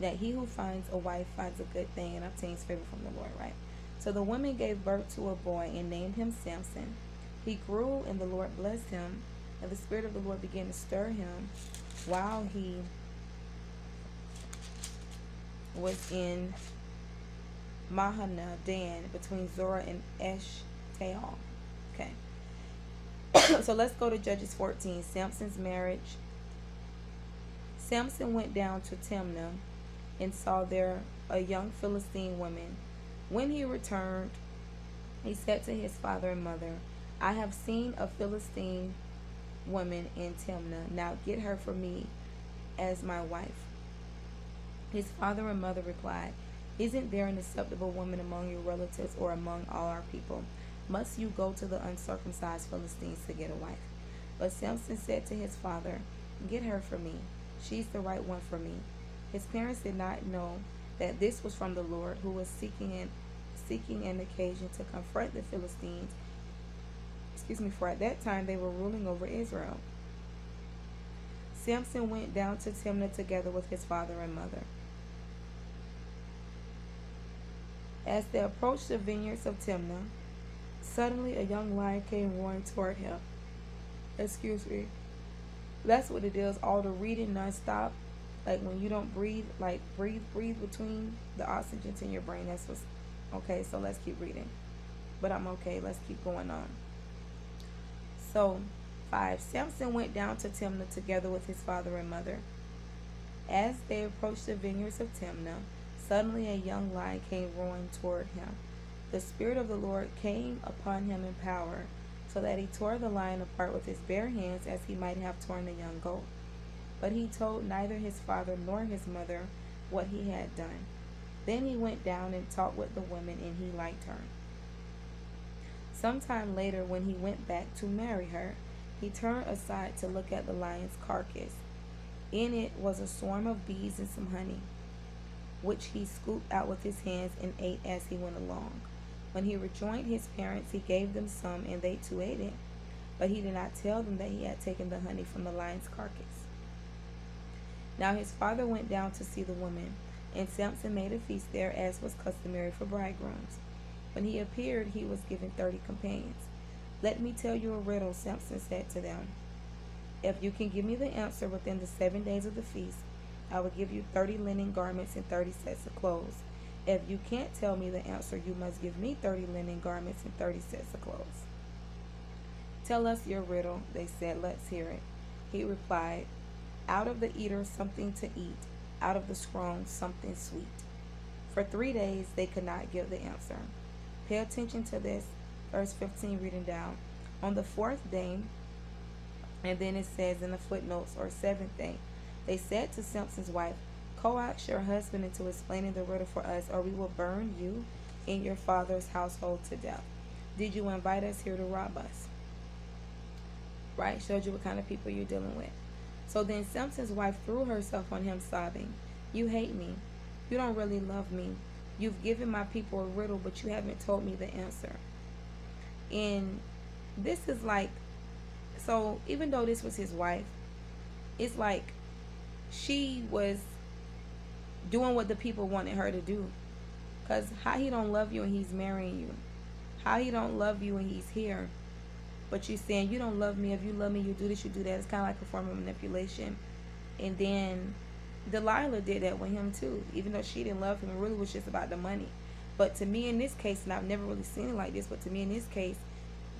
That he who finds a wife finds a good thing and obtains favor from the Lord, right? So the woman gave birth to a boy and named him Samson. He grew, and the Lord blessed him, and the Spirit of the Lord began to stir him while he was in Mahaneh Dan between Zorah and Eshtaol. Okay. so let's go to Judges 14. Samson's marriage. Samson went down to Timnah and saw there a young Philistine woman when he returned, he said to his father and mother, I have seen a Philistine woman in Timnah. Now get her for me as my wife. His father and mother replied, Isn't there an acceptable woman among your relatives or among all our people? Must you go to the uncircumcised Philistines to get a wife? But Samson said to his father, Get her for me. She's the right one for me. His parents did not know that this was from the Lord who was seeking an, seeking an occasion to confront the Philistines. Excuse me, for at that time they were ruling over Israel. Samson went down to Timnah together with his father and mother. As they approached the vineyards of Timnah, suddenly a young lion came roaring toward him. Excuse me. That's what it is. All the reading nonstop. Like when you don't breathe like breathe breathe between the oxygen in your brain. That's what's okay so let's keep reading. But i'm okay. Let's keep going on. So five samson went down to timnah together with his father and mother. As they approached the vineyards of timnah suddenly a young lion came roaring toward him the spirit of the lord came upon him in power so that he tore the lion apart with his bare hands as he might have torn a young goat but he told neither his father nor his mother what he had done. Then he went down and talked with the woman, and he liked her. Some time later, when he went back to marry her, he turned aside to look at the lion's carcass. In it was a swarm of bees and some honey, which he scooped out with his hands and ate as he went along. When he rejoined his parents, he gave them some, and they too ate it. But he did not tell them that he had taken the honey from the lion's carcass. Now his father went down to see the woman, and Samson made a feast there, as was customary for bridegrooms. When he appeared, he was given thirty companions. Let me tell you a riddle, Samson said to them. If you can give me the answer within the seven days of the feast, I will give you thirty linen garments and thirty sets of clothes. If you can't tell me the answer, you must give me thirty linen garments and thirty sets of clothes. Tell us your riddle, they said. Let's hear it. He replied, Out of the eater something to eat, out of the strong something sweet. For three days they could not give the answer. Pay attention to this. Verse 15, reading down. On the fourth day, and then it says in the footnotes, or seventh day, they said to Samson's wife, Coax your husband into explaining the riddle for us, or we will burn you in your father's household to death. Did you invite us here to rob us? Right? Showed you what kind of people you're dealing with. So then Samson's wife threw herself on him, sobbing, You hate me. You don't really love me. You've given my people a riddle, but you haven't told me the answer. And this is like, so even though this was his wife, it's like she was doing what the people wanted her to do. Cause how he don't love you and he's marrying you. How he don't love you and he's here. But you saying you don't love me. If you love me, you do this, you do that. It's kind of like a form of manipulation. And then Delilah did that with him too. Even though she didn't love him, it really was just about the money. But to me in this case, and I've never really seen it like this, but to me in this case,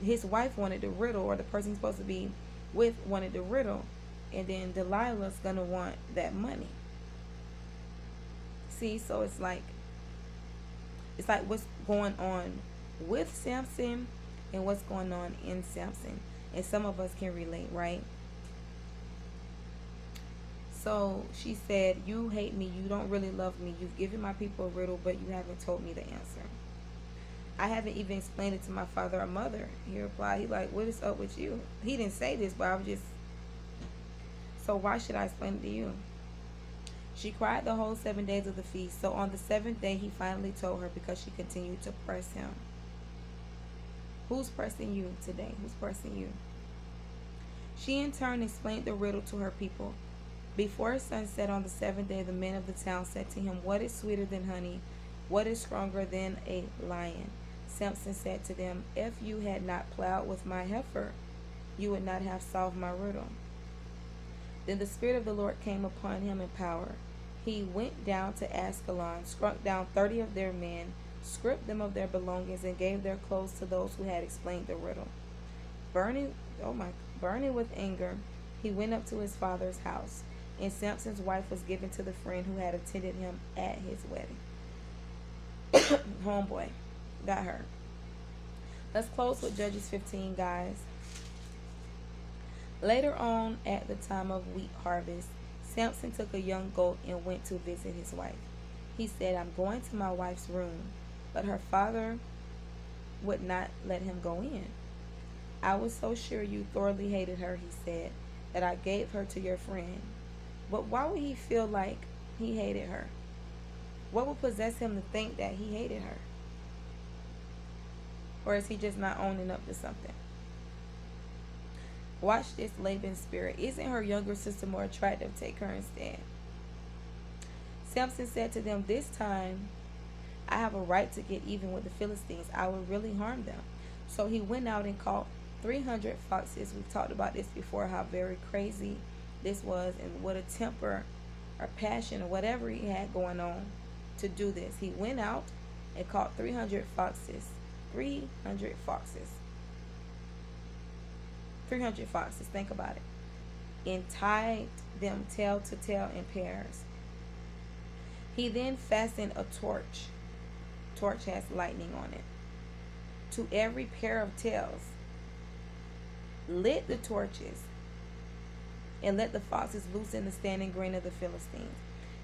his wife wanted the riddle, or the person supposed to be with wanted the riddle. And then Delilah's gonna want that money. See, so it's like it's like what's going on with Samson and what's going on in Samson. And some of us can relate, right? So she said, You hate me. You don't really love me. You've given my people a riddle, but you haven't told me the answer. I haven't even explained it to my father or mother. He replied, He like, What is up with you? He didn't say this, but I was just so why should I explain it to you? She cried the whole seven days of the feast. So on the seventh day, he finally told her because she continued to press him. Who's pressing you today? Who's pressing you? She in turn explained the riddle to her people. Before sunset on the seventh day, the men of the town said to him, What is sweeter than honey? What is stronger than a lion? Samson said to them, If you had not plowed with my heifer, you would not have solved my riddle. Then the Spirit of the Lord came upon him in power he went down to Ashkelon, struck down thirty of their men, stripped them of their belongings, and gave their clothes to those who had explained the riddle. Burning, oh my, burning with anger, he went up to his father's house, and Samson's wife was given to the friend who had attended him at his wedding. Homeboy, got her. Let's close with Judges 15, guys. Later on, at the time of wheat harvest, Samson took a young goat and went to visit his wife. He said, I'm going to my wife's room, but her father would not let him go in. I was so sure you thoroughly hated her, he said, that I gave her to your friend. But why would he feel like he hated her? What would possess him to think that he hated her? Or is he just not owning up to something? Watch this Laban's spirit. Isn't her younger sister more attractive? Take her instead. Samson said to them, This time I have a right to get even with the Philistines. I will really harm them. So he went out and caught 300 foxes. We've talked about this before, how very crazy this was and what a temper or passion or whatever he had going on to do this. He went out and caught 300 foxes. 300 foxes. 300 foxes, think about it, and tied them tail to tail in pairs. He then fastened a torch, torch has lightning on it, to every pair of tails, lit the torches, and let the foxes loose in the standing grain of the Philistines.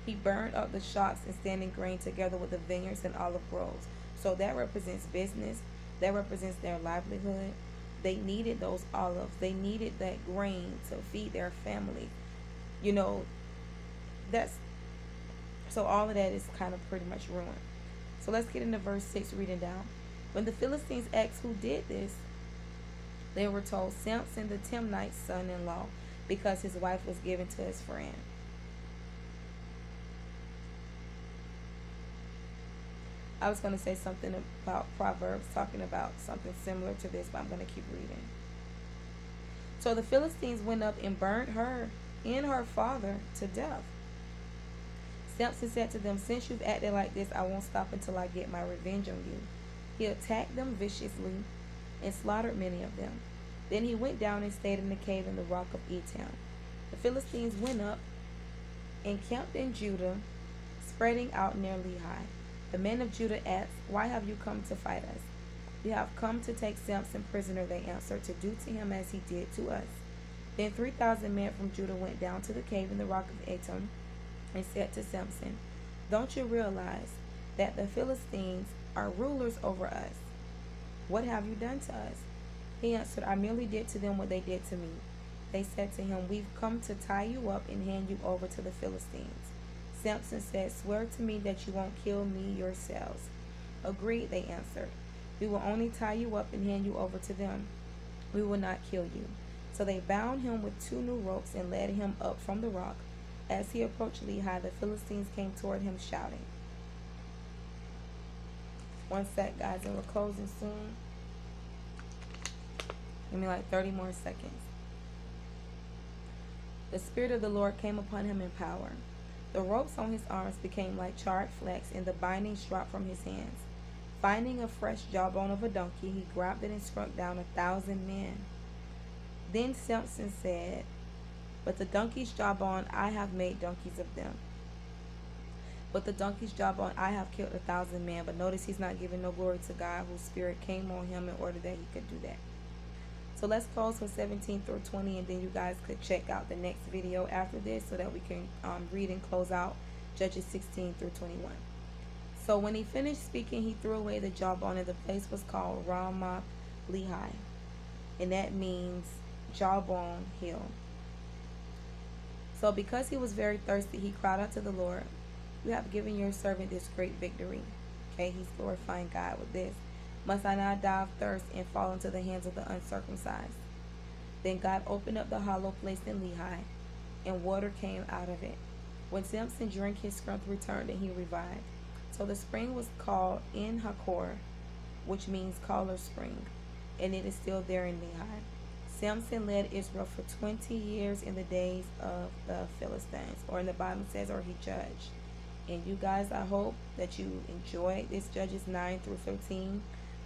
He burned up the shocks and standing grain together with the vineyards and olive groves. So that represents business, that represents their livelihood, they needed those olives. They needed that grain to feed their family. You know, that's so all of that is kind of pretty much ruined. So let's get into verse 6 reading down. When the Philistines asked who did this, they were told Samson the Timnite's son in law, because his wife was given to his friend. I was going to say something about Proverbs, talking about something similar to this, but I'm going to keep reading. So the Philistines went up and burned her and her father to death. Samson said to them, Since you've acted like this, I won't stop until I get my revenge on you. He attacked them viciously and slaughtered many of them. Then he went down and stayed in the cave in the rock of Etam. The Philistines went up and camped in Judah, spreading out near Lehi. The men of Judah asked, Why have you come to fight us? We have come to take Samson prisoner, they answered, to do to him as he did to us. Then three thousand men from Judah went down to the cave in the rock of Etam and said to Samson, Don't you realize that the Philistines are rulers over us? What have you done to us? He answered, I merely did to them what they did to me. They said to him, We've come to tie you up and hand you over to the Philistines. Samson said, Swear to me that you won't kill me yourselves. Agreed, they answered. We will only tie you up and hand you over to them. We will not kill you. So they bound him with two new ropes and led him up from the rock. As he approached Lehi, the Philistines came toward him shouting. One sec, guys, and we're closing soon. Give me like 30 more seconds. The Spirit of the Lord came upon him in power. The ropes on his arms became like charred flax, and the bindings dropped from his hands. Finding a fresh jawbone of a donkey, he grabbed it and struck down a thousand men. Then Samson said, But the donkey's jawbone, I have made donkeys of them. But the donkey's jawbone, I have killed a thousand men. But notice he's not giving no glory to God, whose spirit came on him in order that he could do that. So let's close with 17 through 20, and then you guys could check out the next video after this so that we can um, read and close out Judges 16 through 21. So when he finished speaking, he threw away the jawbone, and the place was called Ramath Lehi, and that means jawbone hill. So because he was very thirsty, he cried out to the Lord, You have given your servant this great victory. Okay, he's glorifying God with this. Must I not die of thirst and fall into the hands of the uncircumcised? Then God opened up the hollow place in Lehi, and water came out of it. When Samson drank, his strength returned and he revived. So the spring was called En Hakkore, which means caller spring, and it is still there in Lehi. Samson led Israel for 20 years in the days of the Philistines, or in the Bible says, or he judged. And you guys, I hope that you enjoyed this Judges 9 through 13.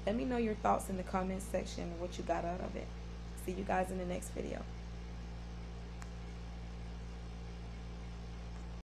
Let me know your thoughts in the comments section what you got out of it. See you guys in the next video.